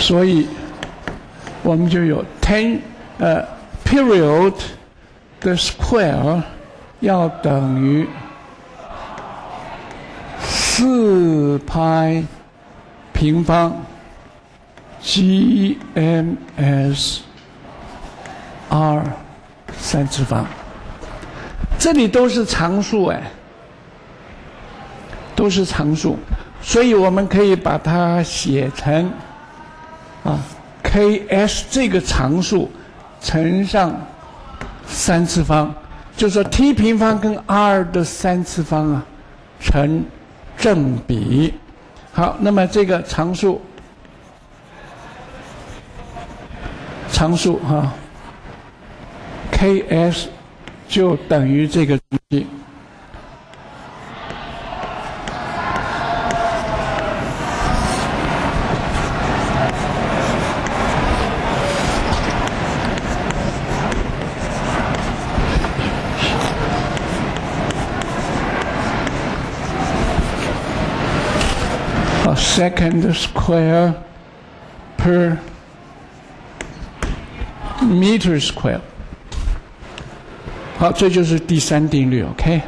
所以我们就有 ten 呃 period 的 square 要等于四派。平方 g m s r 三次方，这里都是常数哎，都是常数，所以我们可以把它写成啊，ks 这个常数乘上三次方，就是说 t 平方跟 r 的三次方啊成正比。好，那么这个常数。常数哈，Ks 就等于这个东西。好，second square per meter square，好，这就是第三定律，OK。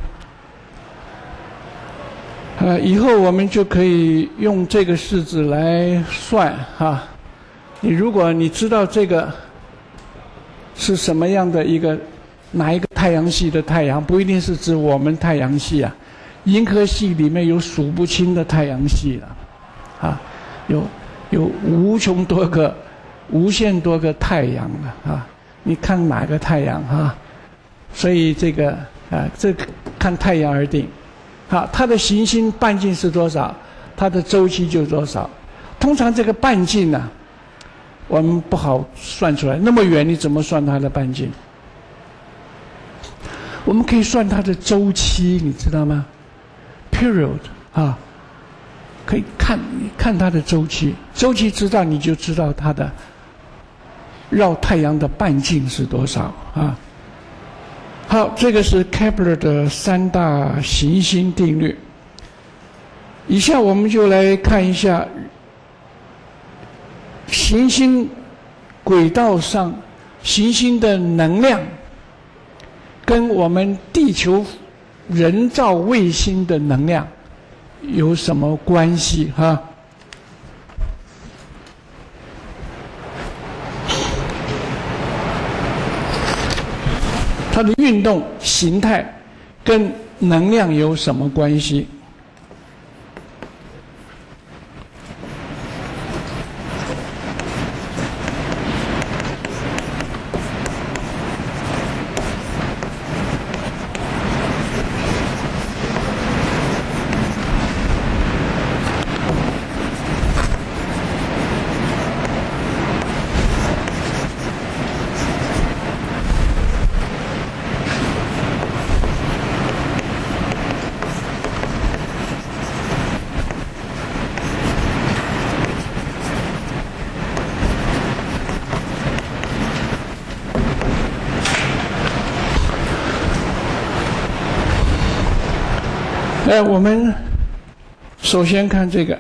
呃，以后我们就可以用这个式子来算哈。你如果你知道这个是什么样的一个哪一个太阳系的太阳，不一定是指我们太阳系啊，银河系里面有数不清的太阳系了，啊，啊有有无穷多个。无限多个太阳的啊！你看哪个太阳哈？所以这个啊，这个看太阳而定。好，它的行星半径是多少？它的周期就多少？通常这个半径呢，我们不好算出来。那么远，你怎么算它的半径？我们可以算它的周期，你知道吗？Period 啊，可以看看它的周期。周期知道，你就知道它的。绕太阳的半径是多少啊？好，这个是 Kepler 的三大行星定律。以下我们就来看一下行星轨道上行星的能量跟我们地球人造卫星的能量有什么关系哈？它的运动形态跟能量有什么关系？我们首先看这个。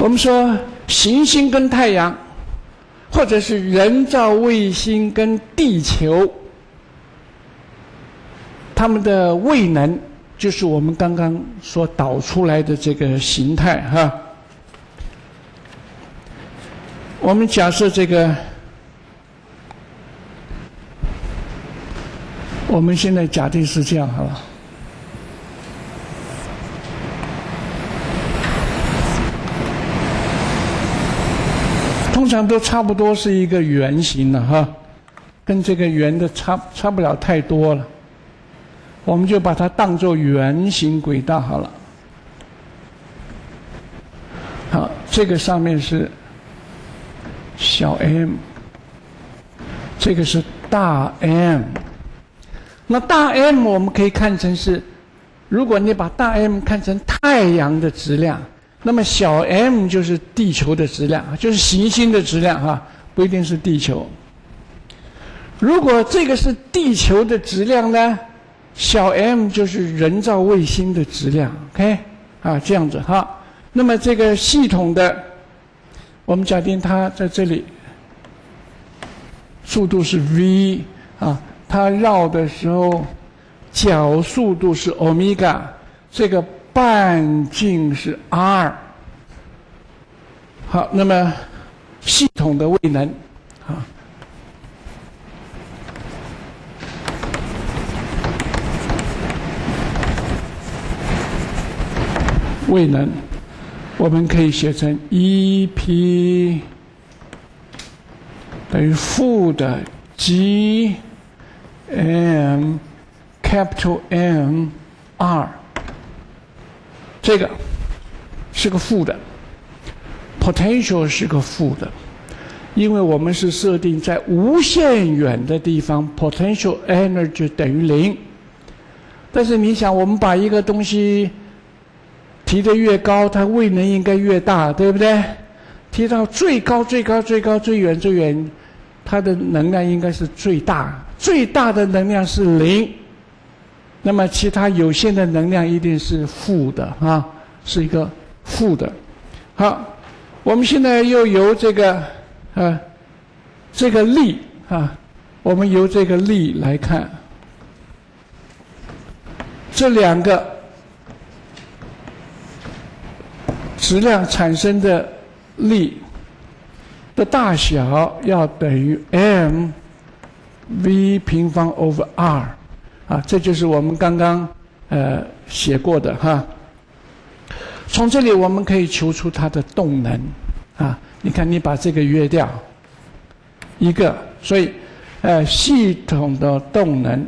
我们说行星跟太阳，或者是人造卫星跟地球，它们的位能就是我们刚刚所导出来的这个形态，哈。我们假设这个，我们现在假定是这样，好了。通常都差不多是一个圆形的哈，跟这个圆的差差不了太多了。我们就把它当做圆形轨道好了。好，这个上面是。小 m，这个是大 M。那大 M 我们可以看成是，如果你把大 M 看成太阳的质量，那么小 m 就是地球的质量，就是行星的质量哈，不一定是地球。如果这个是地球的质量呢，小 m 就是人造卫星的质量，OK？啊，这样子哈。那么这个系统的。我们假定它在这里，速度是 v 啊，它绕的时候角速度是欧米伽，这个半径是 r。好，那么系统的位能啊。位能，我们可以写成 E_p 等于负的 G_m capital M R，这个是个负的，potential 是个负的，因为我们是设定在无限远的地方，potential energy 等于零。但是你想，我们把一个东西提得越高，它位能应该越大，对不对？提到最高、最高、最高、最远、最远，它的能量应该是最大，最大的能量是零。那么其他有限的能量一定是负的啊，是一个负的。好，我们现在又由这个啊这个力啊，我们由这个力来看这两个。质量产生的力的大小要等于 m v 平方 over r，啊，这就是我们刚刚呃写过的哈。从这里我们可以求出它的动能，啊，你看你把这个约掉一个，所以呃系统的动能。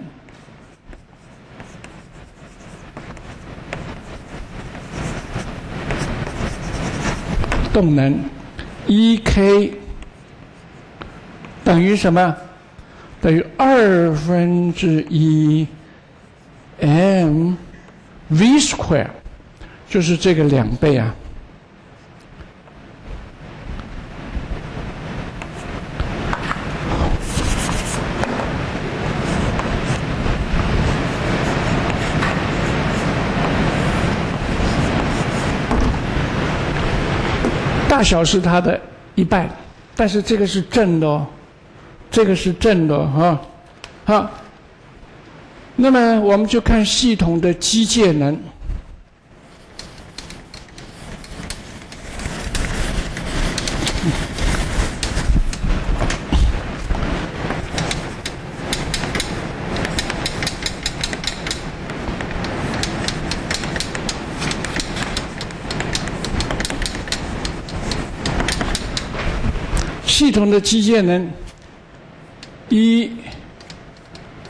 动能，E k 等于什么？等于二分之一 m v square，就是这个两倍啊。大小是它的一半，但是这个是正的哦，这个是正的哈，好，那么我们就看系统的机械能。系统的机械能一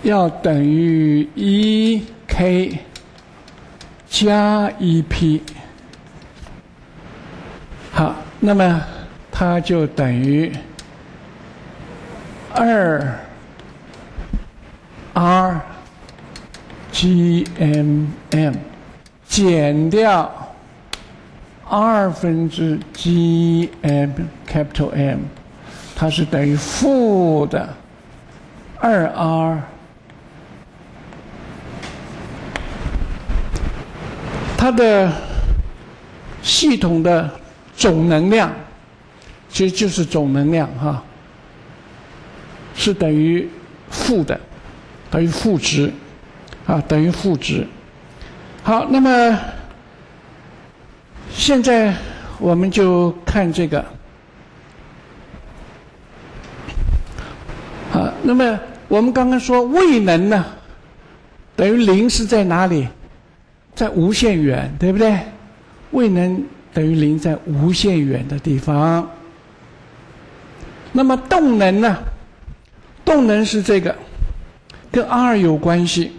要等于一 k 加一 p，好，那么它就等于二 r g m m 减掉二分之 g m capital M。它是等于负的二 r，它的系统的总能量其实就是总能量哈，是等于负的，等于负值啊，等于负值。好，那么现在我们就看这个。那么我们刚刚说位能呢，等于零是在哪里？在无限远，对不对？位能等于零在无限远的地方。那么动能呢？动能是这个，跟 r 有关系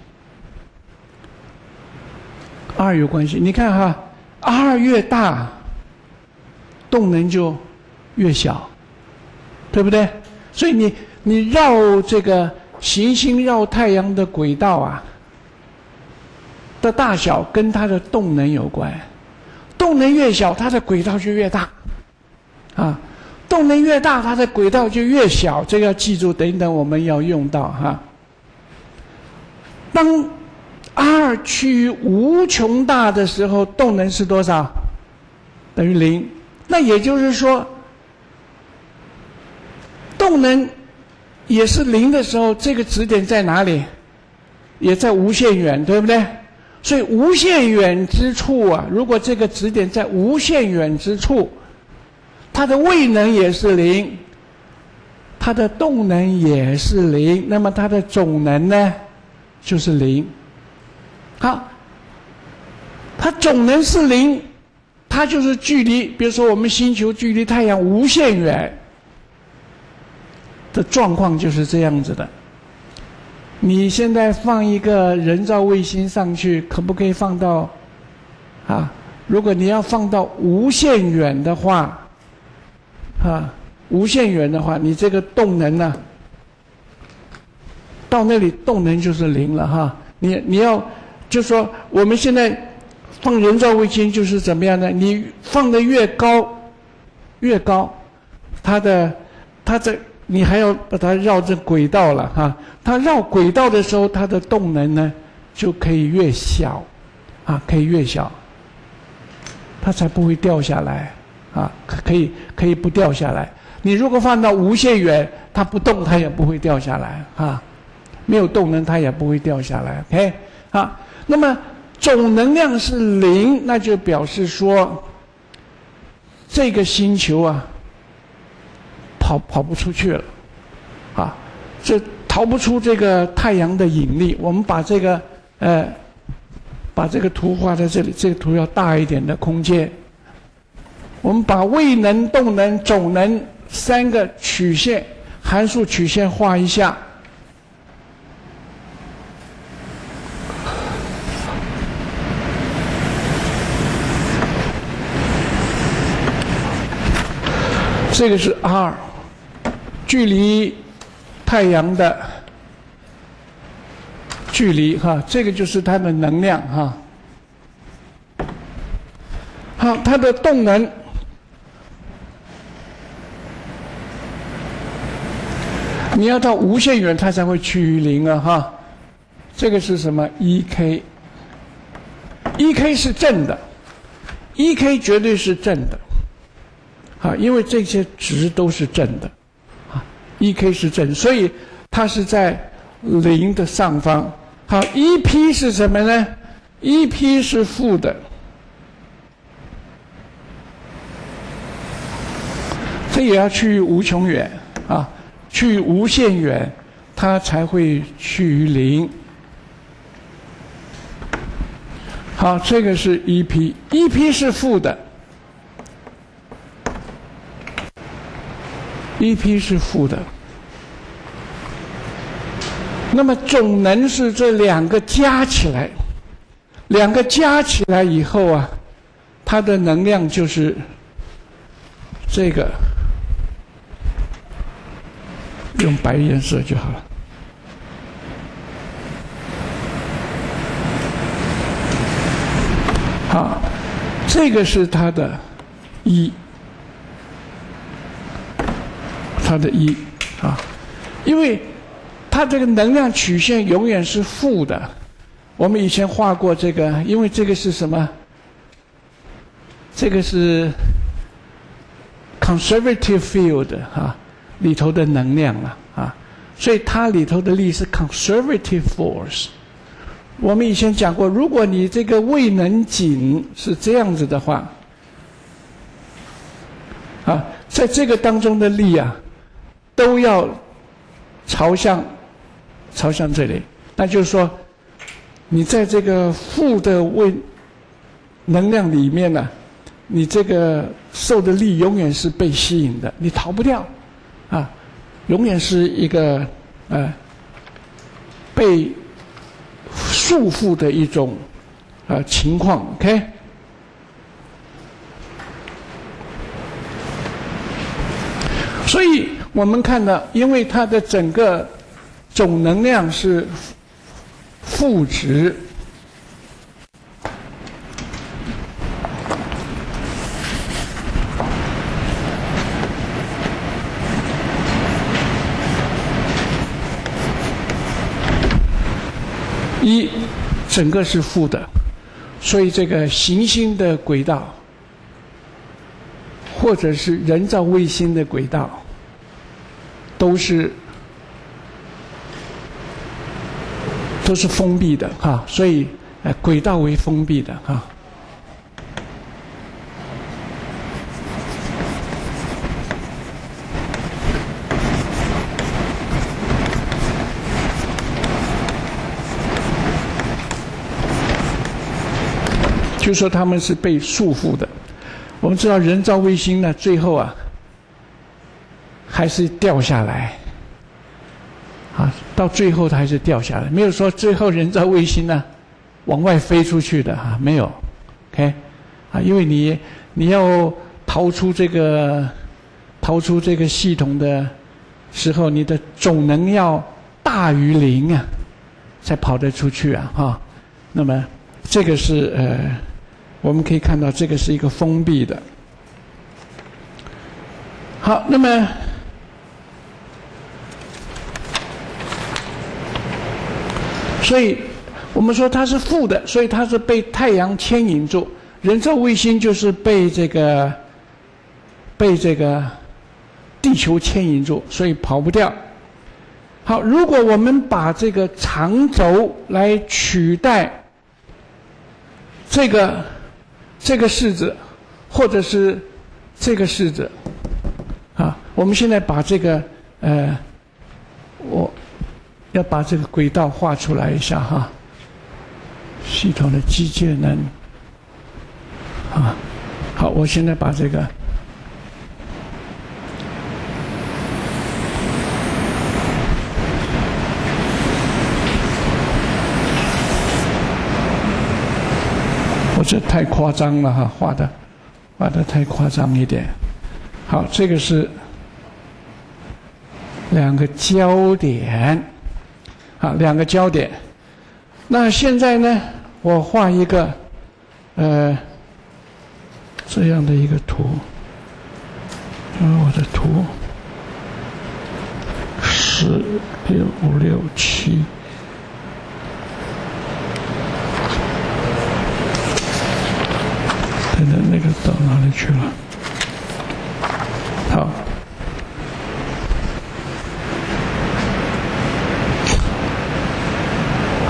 ，r 有关系。你看哈，r 越大，动能就越小，对不对？所以你。你绕这个行星绕太阳的轨道啊的大小跟它的动能有关，动能越小，它的轨道就越大，啊，动能越大，它的轨道就越小。这个要记住，等等我们要用到哈。当 r 趋于无穷大的时候，动能是多少？等于零。那也就是说，动能。也是零的时候，这个指点在哪里？也在无限远，对不对？所以无限远之处啊，如果这个指点在无限远之处，它的位能也是零，它的动能也是零，那么它的总能呢，就是零。好，它总能是零，它就是距离，比如说我们星球距离太阳无限远的状况就是这样子的。你现在放一个人造卫星上去，可不可以放到啊？如果你要放到无限远的话，啊，无限远的话，你这个动能呢，到那里动能就是零了哈。你你要就说我们现在放人造卫星就是怎么样呢？你放的越高，越高，它的它这你还要把它绕着轨道了哈。它绕轨道的时候，它的动能呢就可以越小，啊，可以越小，它才不会掉下来。啊，可以可以不掉下来。你如果放到无限远，它不动，它也不会掉下来啊。没有动能，它也不会掉下来。OK，啊，那么总能量是零，那就表示说这个星球啊跑跑不出去了，啊，这逃不出这个太阳的引力。我们把这个呃把这个图画在这里，这个图要大一点的空间。我们把位能、动能、总能三个曲线函数曲线画一下。这个是 r，距离太阳的距离哈，这个就是它的能量哈。好，它的动能。你要到无限远，它才会趋于零啊！哈，这个是什么？E K，E K 是正的，E K 绝对是正的，啊，因为这些值都是正的，，E K 是正，所以它是在零的上方。好，E P 是什么呢？E P 是负的，这也要趋于无穷远啊。去无限远，它才会趋于零。好，这个是 E P，E P 是负的，E P 是负的。那么总能是这两个加起来，两个加起来以后啊，它的能量就是这个。用白颜色就好了。好，这个是它的一，它的一啊，因为它这个能量曲线永远是负的。我们以前画过这个，因为这个是什么？这个是 conservative field 啊。里头的能量了啊，所以它里头的力是 conservative force。我们以前讲过，如果你这个位能紧是这样子的话，啊，在这个当中的力啊，都要朝向朝向这里，那就是说，你在这个负的位能量里面呢，你这个受的力永远是被吸引的，你逃不掉。啊，永远是一个呃被束缚的一种啊情况，OK。所以我们看到，因为它的整个总能量是负值。一，整个是负的，所以这个行星的轨道，或者是人造卫星的轨道，都是都是封闭的哈，所以呃轨道为封闭的哈，就说他们是被束缚的，我们知道人造卫星呢，最后啊。还是掉下来，啊，到最后它还是掉下来，没有说最后人造卫星呢往外飞出去的哈，没有，OK，啊，因为你你要逃出这个逃出这个系统的时候，你的总能要大于零啊，才跑得出去啊，哈，那么这个是呃。我们可以看到，这个是一个封闭的。好，那么，所以我们说它是负的，所以它是被太阳牵引住。人造卫星就是被这个被这个地球牵引住，所以跑不掉。好，如果我们把这个长轴来取代这个。这个式子，或者是这个式子，啊，我们现在把这个呃，我要把这个轨道画出来一下哈。系统的机械能，啊，好，我现在把这个。我这太夸张了哈，画的画的太夸张一点。好，这个是两个焦点，啊，两个焦点。那现在呢，我画一个呃这样的一个图，啊我的图十六五六七。等等那个到哪里去了？好，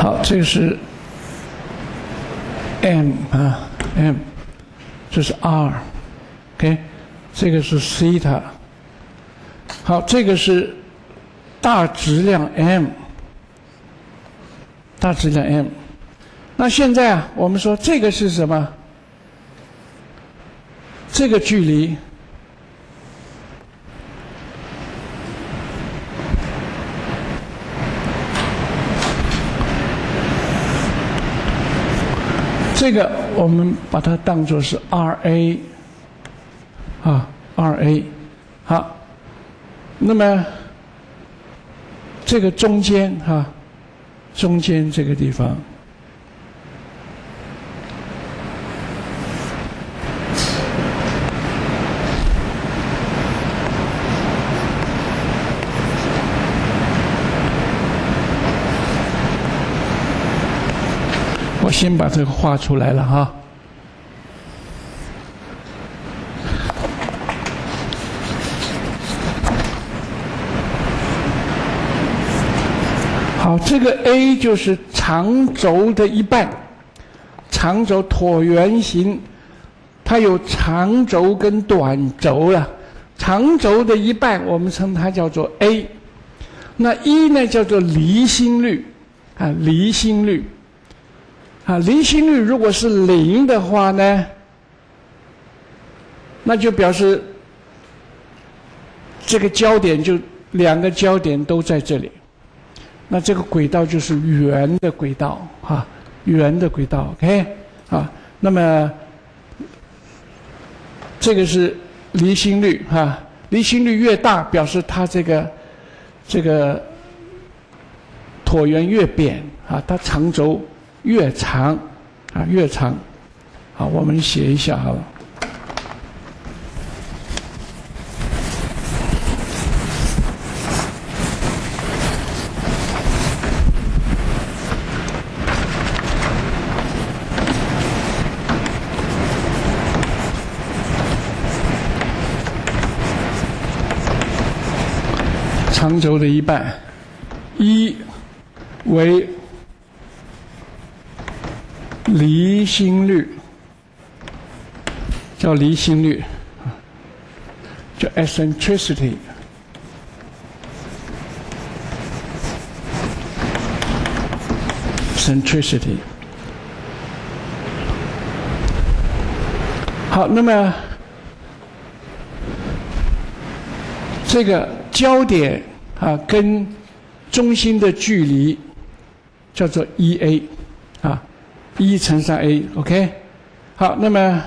好，这个是 m 啊，m，这是 r，OK，这个是西塔。好，这个是大质量 m，大质量 m。那现在啊，我们说这个是什么？这个距离，这个我们把它当做是 r a，啊，r a，好，那么这个中间哈，中间这个地方。先把这个画出来了哈。好，这个 A 就是长轴的一半，长轴椭圆形，它有长轴跟短轴了。长轴的一半，我们称它叫做 A。那一呢，叫做离心率，啊，离心率。啊，离心率如果是零的话呢，那就表示这个焦点就两个焦点都在这里，那这个轨道就是圆的轨道，哈，圆的轨道，OK，啊，那么这个是离心率，哈，离心率越大，表示它这个这个椭圆越扁，啊，它长轴。越长，啊，越长，好，我们写一下好了。长轴的一半，一为。离心率叫离心率，叫 eccentricity，eccentricity。好，那么这个焦点啊跟中心的距离叫做 e a，一乘上 a，OK。好，那么。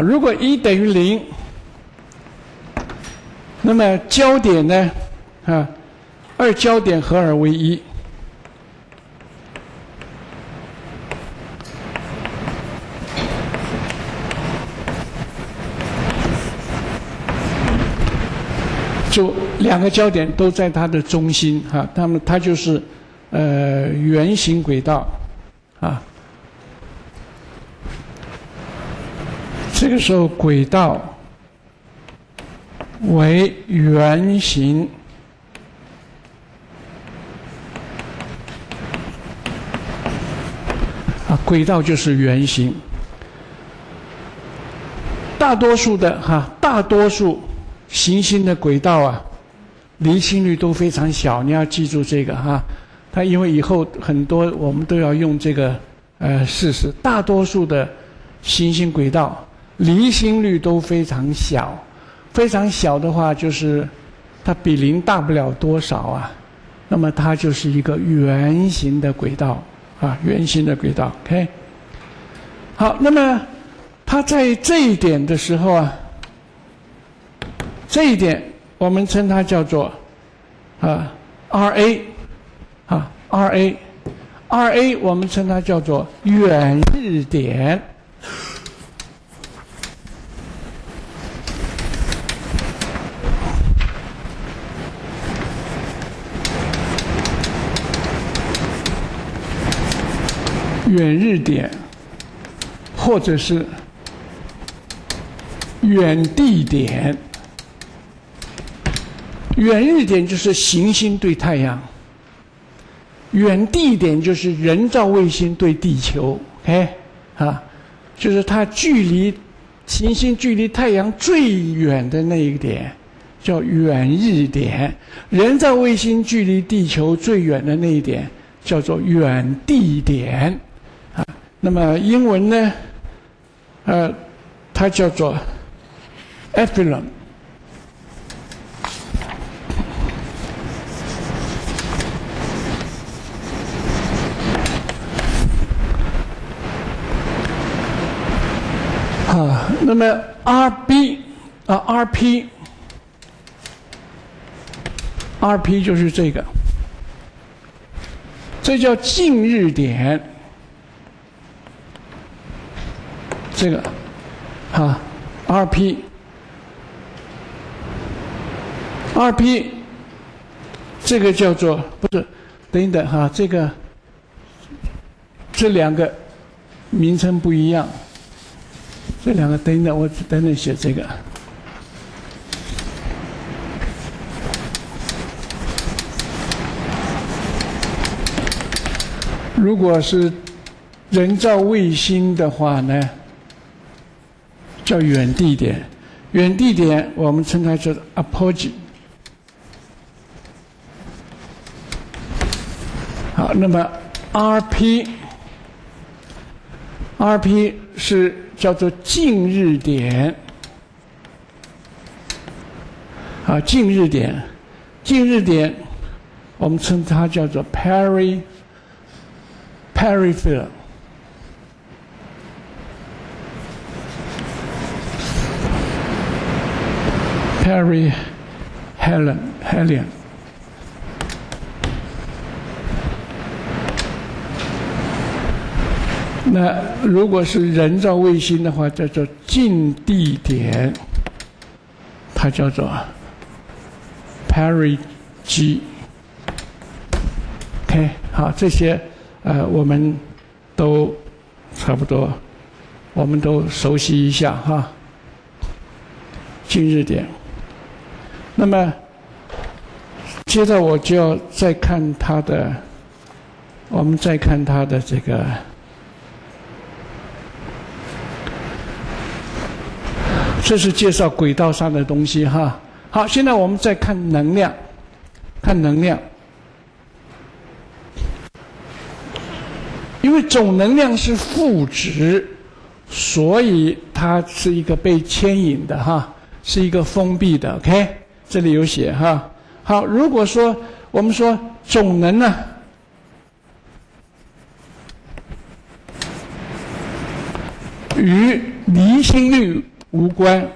如果一等于零，那么焦点呢？啊，二焦点合二为一，就两个焦点都在它的中心哈，那么它就是呃圆形轨道啊。这个时候，轨道为圆形啊，轨道就是圆形。大多数的哈，大多数行星的轨道啊，离心率都非常小。你要记住这个哈，它因为以后很多我们都要用这个呃事实，大多数的行星轨道。离心率都非常小，非常小的话，就是它比零大不了多少啊。那么它就是一个圆形的轨道啊，圆形的轨道。OK，好，那么它在这一点的时候啊，这一点我们称它叫做啊 RA 啊 RA，RA 我们称它叫做远日点。远日点，或者是远地点。远日点就是行星对太阳，远地点就是人造卫星对地球。哎，啊，就是它距离行星距离太阳最远的那一点叫远日点，人造卫星距离地球最远的那一点叫做远地点。那么英文呢？呃，它叫做 epsilon。啊，那么 RB 啊，RP，RP 就是这个，这叫近日点。这个，啊，RP，RP，这个叫做不是，等等哈，这个这两个名称不一样，这两个等等，我等等写这个。如果是人造卫星的话呢？叫远地点，远地点我们称它叫 apogee。好，那么 RP，RP 是叫做近日点，啊，近日点，近日点，我们称它叫做 peri，peripheral。Harry Helen Helen，那如果是人造卫星的话，叫做近地点，它叫做 Perry G。OK，好，这些呃，我们都差不多。我们都熟悉一下哈。近日点，那么接着我就要再看它的，我们再看它的这个，这是介绍轨道上的东西哈。好，现在我们再看能量，看能量，因为总能量是负值，所以它是一个被牵引的哈。是一个封闭的，OK，这里有写哈。好，如果说我们说总能呢与离心率无关，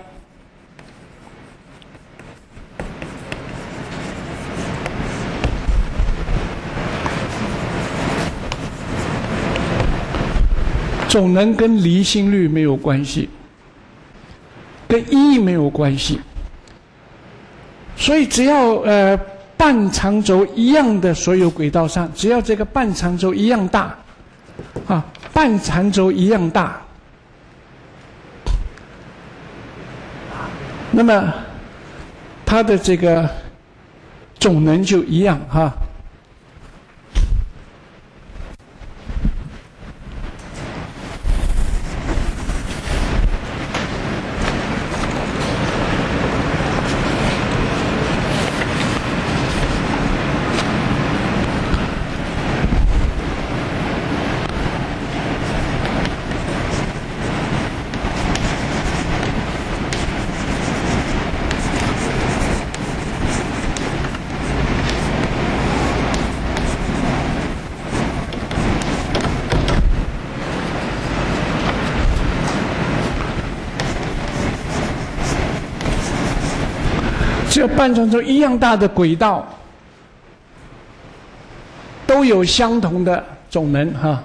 总能跟离心率没有关系。跟一没有关系，所以只要呃半长轴一样的所有轨道上，只要这个半长轴一样大，啊，半长轴一样大，那么它的这个总能就一样哈。半长轴一样大的轨道，都有相同的总能哈，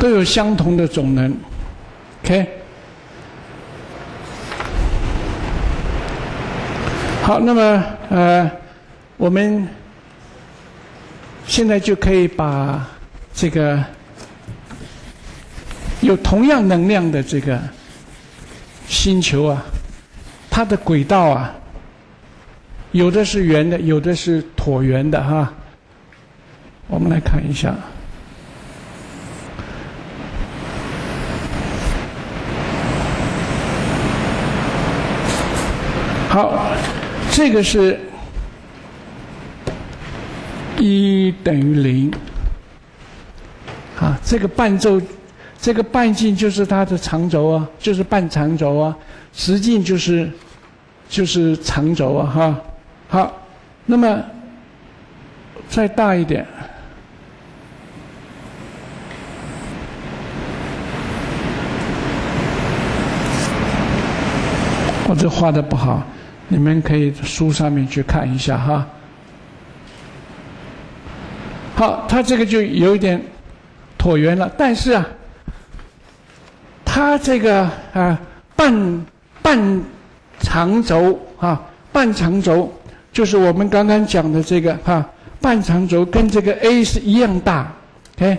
都有相同的总能，OK。好，那么呃，我们。现在就可以把这个有同样能量的这个星球啊，它的轨道啊，有的是圆的，有的是椭圆的哈。我们来看一下。好，这个是。一等于零，啊，这个半轴，这个半径就是它的长轴啊，就是半长轴啊，直径就是就是长轴啊，哈，好，那么再大一点，我这画的不好，你们可以书上面去看一下哈。好，它这个就有一点椭圆了，但是啊，它这个啊半半长轴啊半长轴，就是我们刚刚讲的这个哈半长轴跟这个 A 是一样大，OK，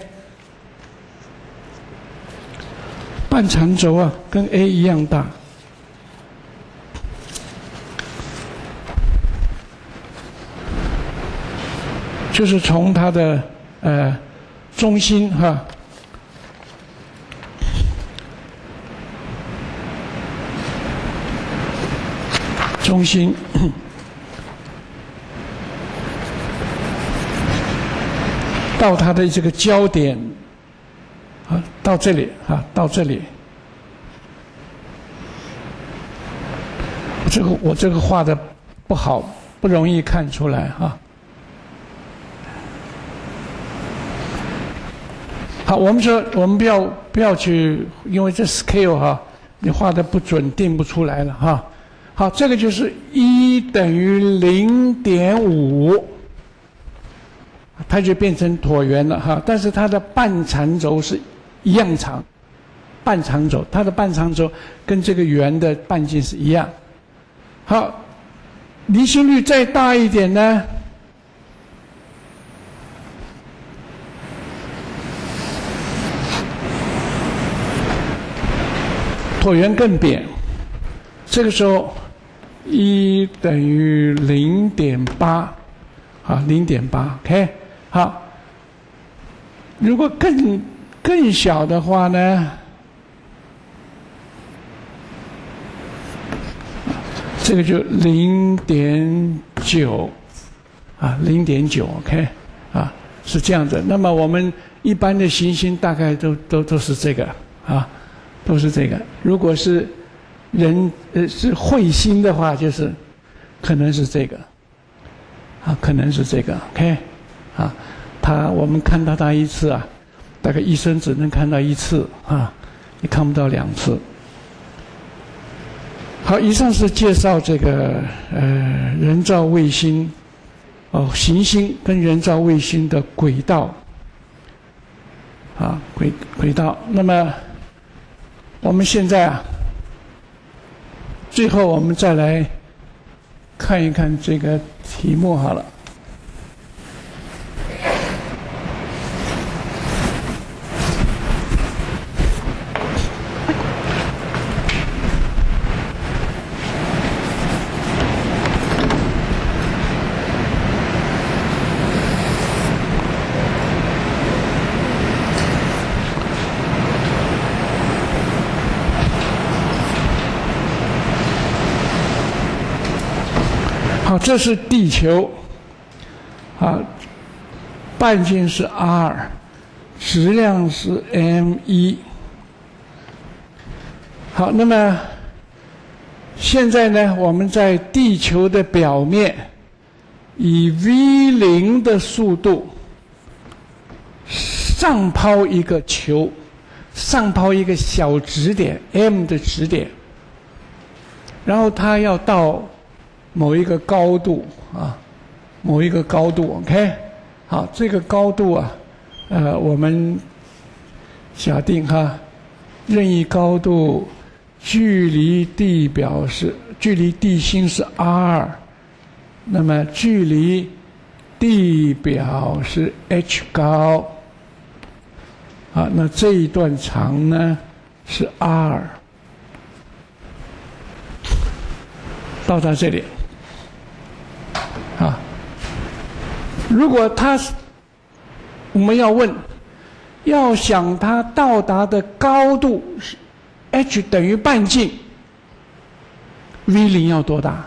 半长轴啊跟 A 一样大。就是从它的呃中心哈，中心。到它的这个焦点啊，到这里啊，到这里，这个我这个画的不好，不容易看出来哈。好，我们说，我们不要不要去，因为这 scale 哈，你画的不准，定不出来了哈。好，这个就是一等于零点五，它就变成椭圆了哈。但是它的半长轴是一样长，半长轴，它的半长轴跟这个圆的半径是一样。好，离心率再大一点呢，椭圆更扁。这个时候，一等于零点八，啊，零点八，OK，好。如果更更小的话呢？这个就零点九，啊，零点九，OK，啊，是这样子。那么我们一般的行星大概都都都是这个，啊，都是这个。如果是人呃是彗星的话，就是可能是这个，啊，可能是这个，OK，啊，他我们看到他一次啊，大概一生只能看到一次啊，你看不到两次。好，以上是介绍这个呃人造卫星哦行星跟人造卫星的轨道啊轨轨道。那么我们现在啊，最后我们再来看一看这个题目好了。这是地球，啊，半径是 r，质量是 m 一。好，那么现在呢，我们在地球的表面以 v 零的速度上抛一个球，上抛一个小指点 m 的指点，然后它要到。某一个高度啊，某一个高度，OK，好，这个高度啊，呃，我们假定哈，任意高度，距离地表是距离地心是 r，那么距离地表是 h 高，啊，那这一段长呢是 r，到达这里。如果它是，我们要问，要想它到达的高度是 h 等于半径，v 零要多大？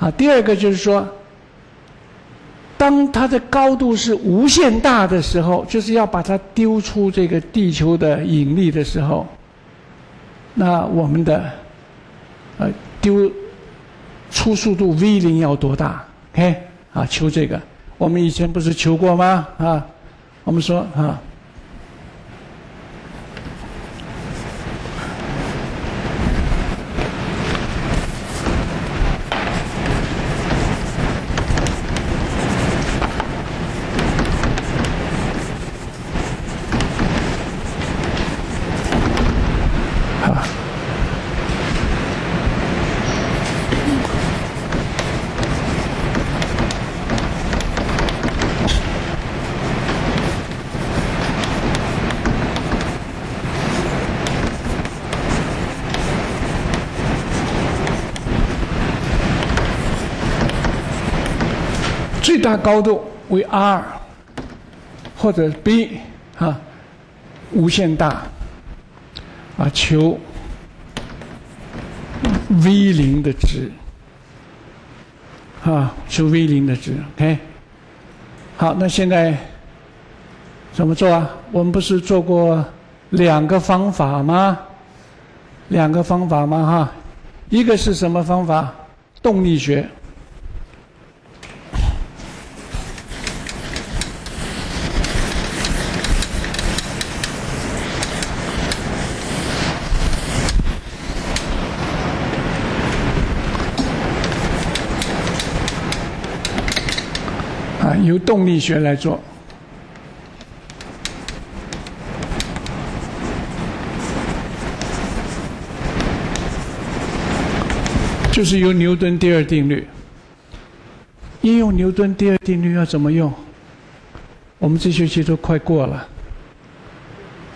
啊，第二个就是说，当它的高度是无限大的时候，就是要把它丢出这个地球的引力的时候，那我们的呃丢。初速度 v 零要多大？OK，啊，求这个，我们以前不是求过吗？啊，我们说啊。最大高度为 r，或者 b，啊，无限大，啊，求 v 零的值，啊，求 v 零的值，OK，好，那现在怎么做啊？我们不是做过两个方法吗？两个方法吗？哈，一个是什么方法？动力学。由动力学来做，就是由牛顿第二定律。应用牛顿第二定律要怎么用？我们这学期都快过了，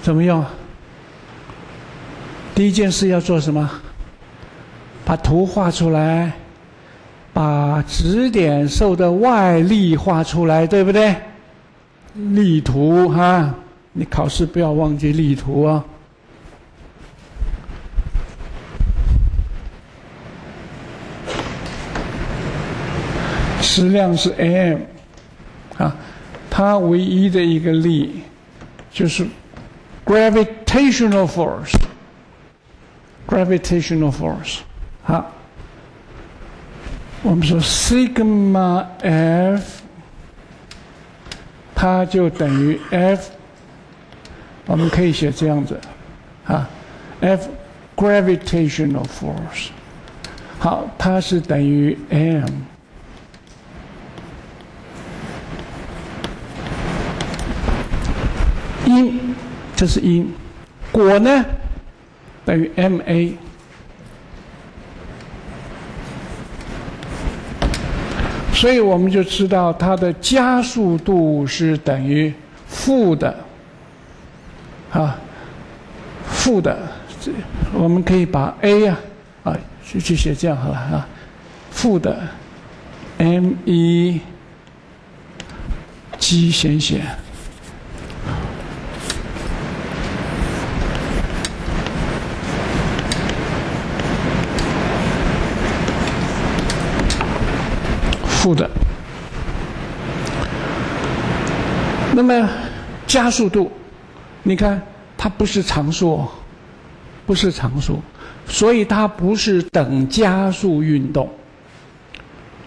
怎么用？第一件事要做什么？把图画出来，把指点受的外力画出来，对不对？力图哈，你考试不要忘记力图啊。质量是 m，啊，它唯一的一个力就是 gravitational force，gravitational force，好，我们说 sigma f，它就等于 f，我们可以写这样子，啊，f gravitational force，好，它是等于 m。因，这是因，果呢等于 ma 所以我们就知道它的加速度是等于负的，啊，负的，这我们可以把 a 呀啊就就写这样好了啊，负的 m 一 g 先写。负的，那么加速度，你看它不是常数，不是常数，所以它不是等加速运动。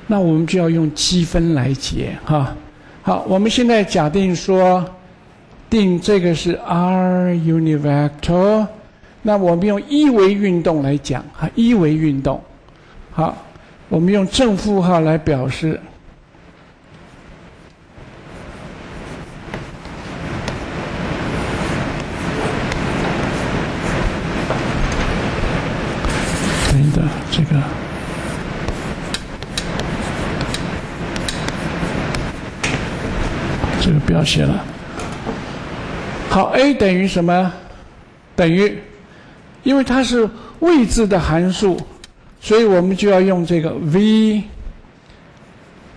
那我们就要用积分来解哈。好，我们现在假定说，定这个是 r unit vector，那我们用一维运动来讲哈，一维运动，好。我们用正负号来表示，等等，这个这个不要写了。好，a 等于什么？等于，因为它是未知的函数。所以我们就要用这个 v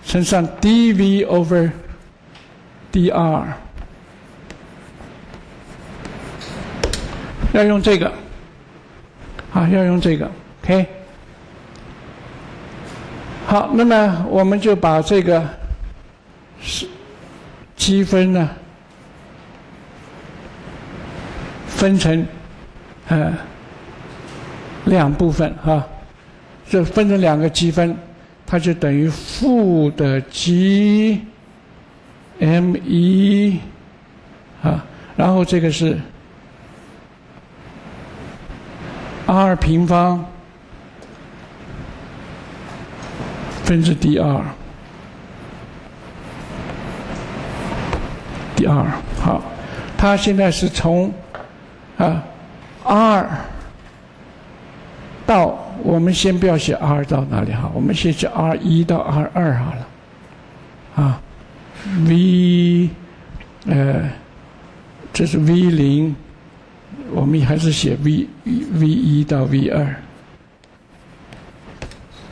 乘上 dv over dr，要用这个，啊，要用这个，OK。好，那么我们就把这个是积分呢分成呃两部分哈。这分成两个积分，它就等于负的 g m 一啊，然后这个是 r 平方分之 d 二。d 二好，它现在是从啊 r 到。我们先不要写 r 到哪里哈，我们先写 r 一到 r 二好了，啊，v，呃，这是 v 零，我们还是写 v v 一到 v 二，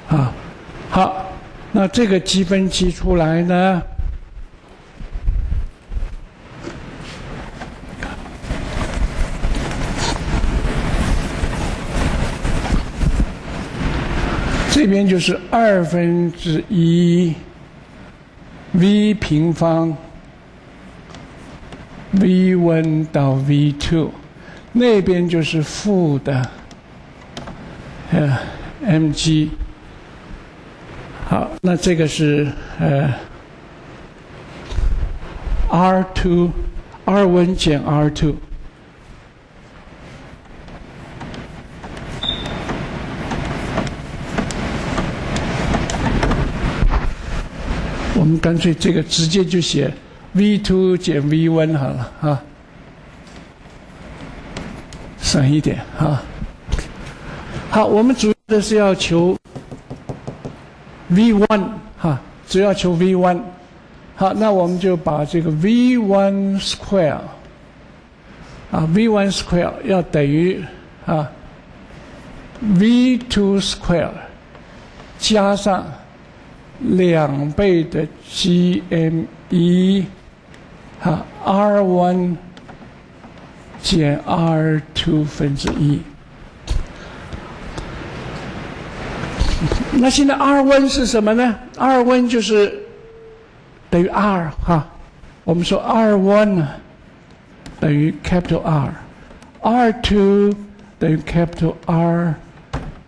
啊，好，那这个积分积出来呢？这边就是二分之一 v 平方 v one 到 v two，那边就是负的呃 mg。好，那这个是呃 r two r one 减 r two。我们干脆这个直接就写 v two 减 v one 好了啊，省一点啊。好，我们主要的是要求 v one 哈，只要求 v one。好，那我们就把这个 v one square 啊，v one square 要等于啊 v two square 加上两倍的 g m 一，哈 r one 减 r two 分之一。那现在 r one 是什么呢？r one 就是等于 r 哈，我们说 r one 等于 capital R，r two 等于 capital R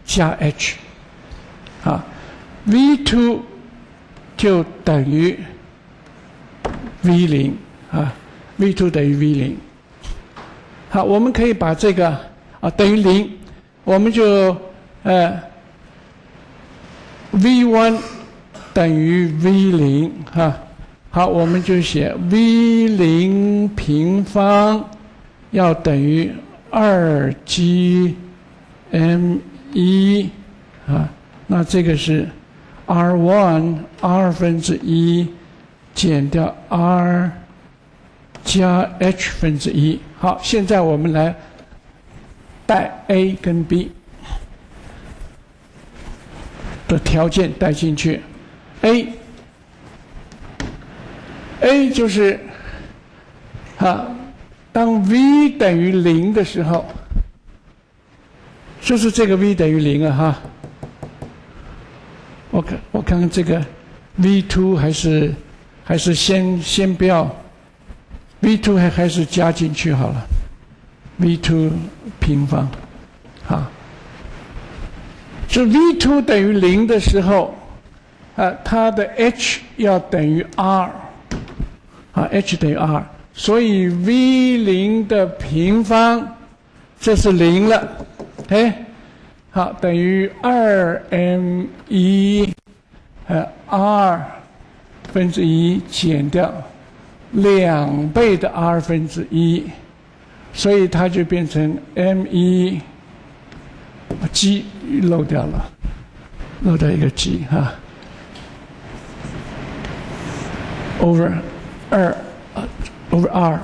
加 h，啊，v two 就等于 v 零啊，v two 等于 v 零。好，我们可以把这个啊等于零，我们就呃 v one 等于 v 零哈。好，我们就写 v 零平方要等于二 g m 一啊，那这个是 r one r 分之一减掉 r 加 h 分之一。好，现在我们来带 a 跟 b 的条件带进去，a。a 就是啊，当 v 等于零的时候，就是这个 v 等于零啊哈。我看我看看这个 v two 还是还是先先不要 v two 还还是加进去好了，v two 平方，啊，就 v two 等于零的时候，啊，它的 h 要等于 r。啊，h 等于 r，所以 v 零的平方，这是零了，哎，好，等于二 m 一，呃，r 分之一减掉两倍的 r 分之一，所以它就变成 m 一，g 漏掉了，漏掉一个 g 哈，over。二，over r。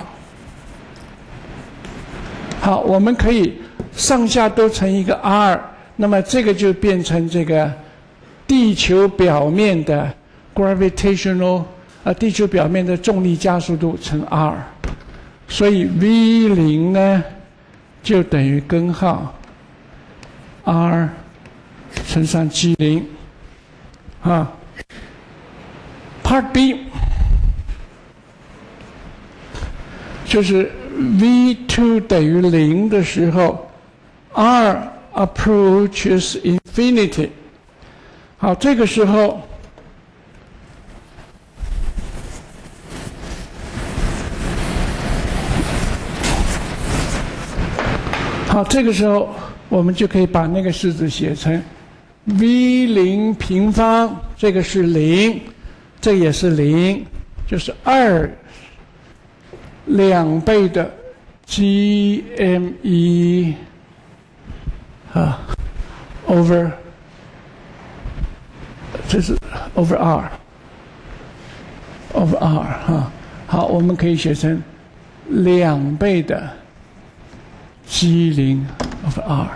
好，我们可以上下都乘一个 r，那么这个就变成这个地球表面的 gravitational 啊，地球表面的重力加速度乘 r，所以 v 零呢就等于根号 r 乘上 g 零啊，Part B。就是 v two 等于零的时候，r approaches infinity。好，这个时候，好，这个时候我们就可以把那个式子写成 v 零平方，这个是零，这也是零，就是二。两倍的 g m 一啊，over 这是 over r over r 哈，好，我们可以写成两倍的 g 零 over r，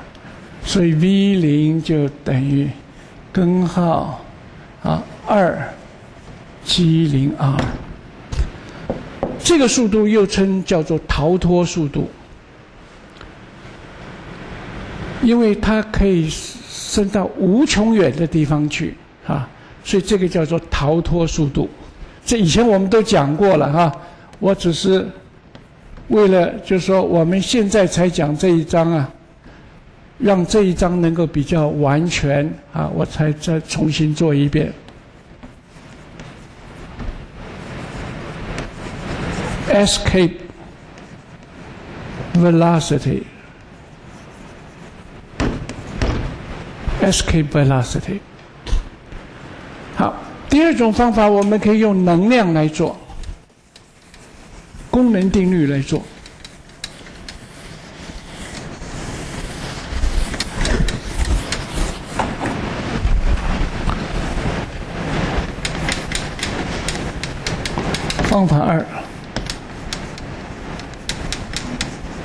所以 v 零就等于根号啊二 g 零 r。这个速度又称叫做逃脱速度，因为它可以升到无穷远的地方去啊，所以这个叫做逃脱速度。这以前我们都讲过了哈，我只是为了就是说我们现在才讲这一章啊，让这一章能够比较完全啊，我才再重新做一遍。escape velocity escape velocity 好第二种方法我们可以用能量来做功能定律来做。方法二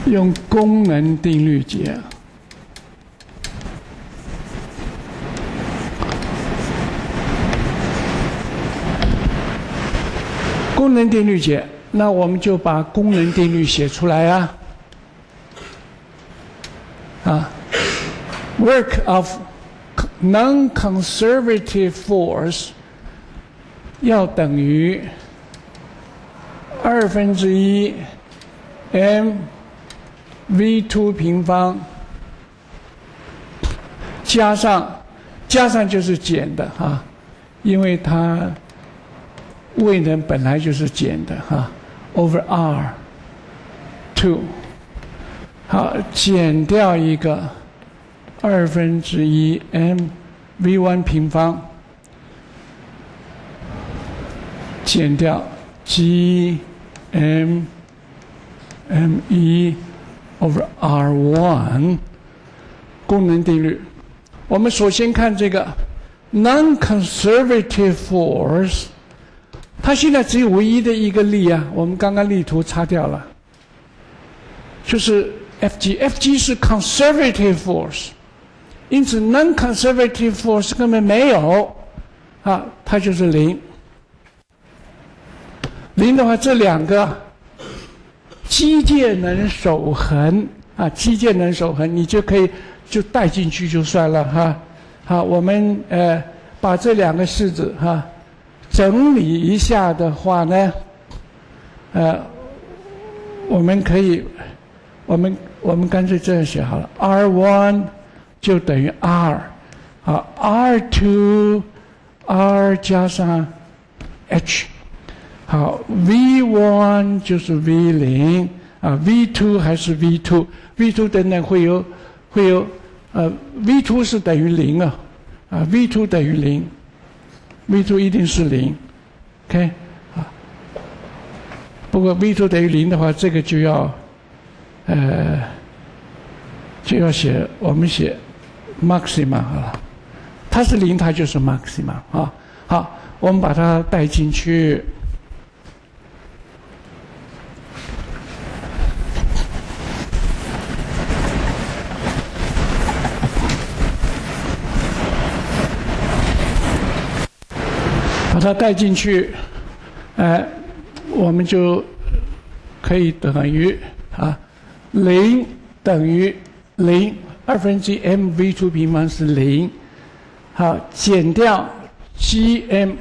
用功能定律解。功能定律解，那我们就把功能定律写出来啊。啊，work of non-conservative force 要等于二分之一 m v two 平方加上加上就是减的哈，因为它位能本来就是减的哈，over r two 好减掉一个二分之一 m v one 平方减掉。G M M 一 over R one 功能定律。我们首先看这个 non-conservative force，它现在只有唯一的一个力啊。我们刚刚力图擦掉了，就是 F G，F G 是 conservative force，因此 non-conservative force 根本没有啊，它就是零。零的话，这两个机械能守恒啊，机械能守恒，你就可以就带进去就算了哈。好，我们呃把这两个式子哈整理一下的话呢，呃，我们可以，我们我们干脆这样写好了，r one 就等于 r，好，r two r 加上 h。好，v one 就是 v 零啊，v two 还是 v two，v two 等等会有会有呃，v two 是等于零啊，啊，v two 等于零，v two 一定是零，OK 啊。不过 v two 等于零的话，这个就要呃就要写我们写 maxima 好了，它是零，它就是 maxima 啊。好，我们把它带进去。把它带进去，哎，我们就可以等于啊，零等于零，二分之一 m v two 平方是零，好，减掉 g m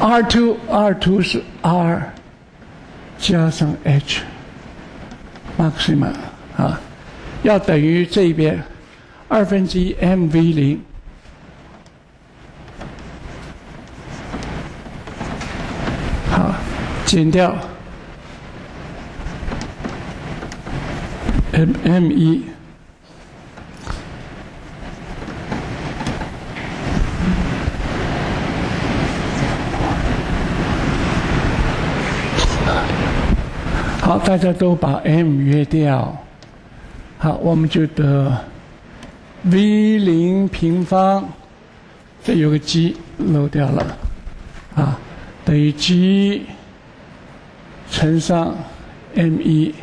r two r two 是 r 加上 h maxima。啊，要等于这边二分之一 m v 零，好，减掉 m m 一，好，大家都把 m 约掉。好，我们就得 v 零平方，这有个 g 漏掉了，啊，等于 g 乘上 m 一，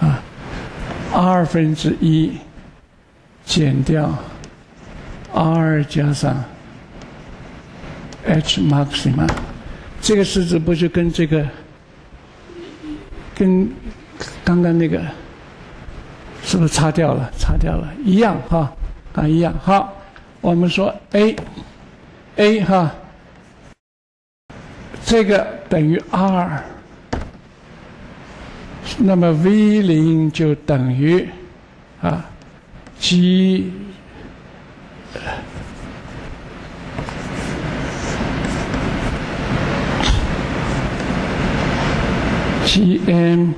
啊，二分之一减掉 r 加上 h maxima，这个式子不就跟这个跟。刚刚那个是不是擦掉了？擦掉了，一样哈，啊一样。好，我们说 a，a 哈，这个等于 r，那么 v 零就等于啊 g g m。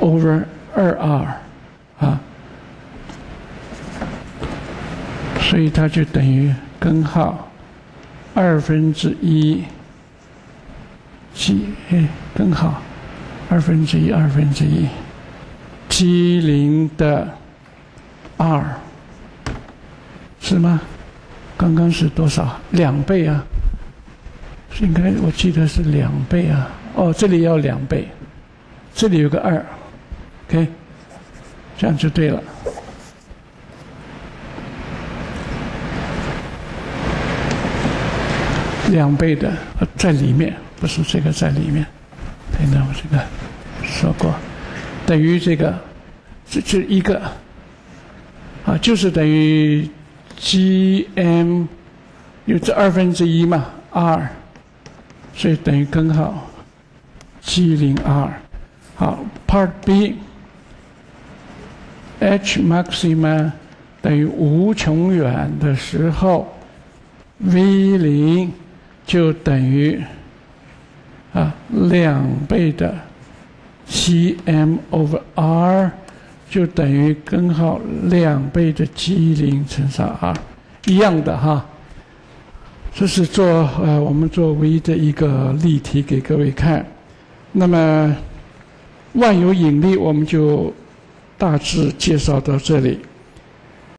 over 二 r 啊，所以它就等于根号二分之一 g 根号二分之一二分之一 G 零的 R，是吗？刚刚是多少？两倍啊？应该我记得是两倍啊。哦，这里要两倍，这里有个二，OK，这样就对了。两倍的在里面，不是这个在里面。对，那我这个说过，等于这个，这这一个啊，就是等于 G M 有这二分之一嘛，R，所以等于根号 G 零 R。好，Part B，H maxima 等于无穷远的时候，V 零。就等于啊两倍的 G M over R，就等于根号两倍的 G 零乘上 R，一样的哈。这是做呃我们做唯一的一个例题给各位看。那么万有引力我们就大致介绍到这里。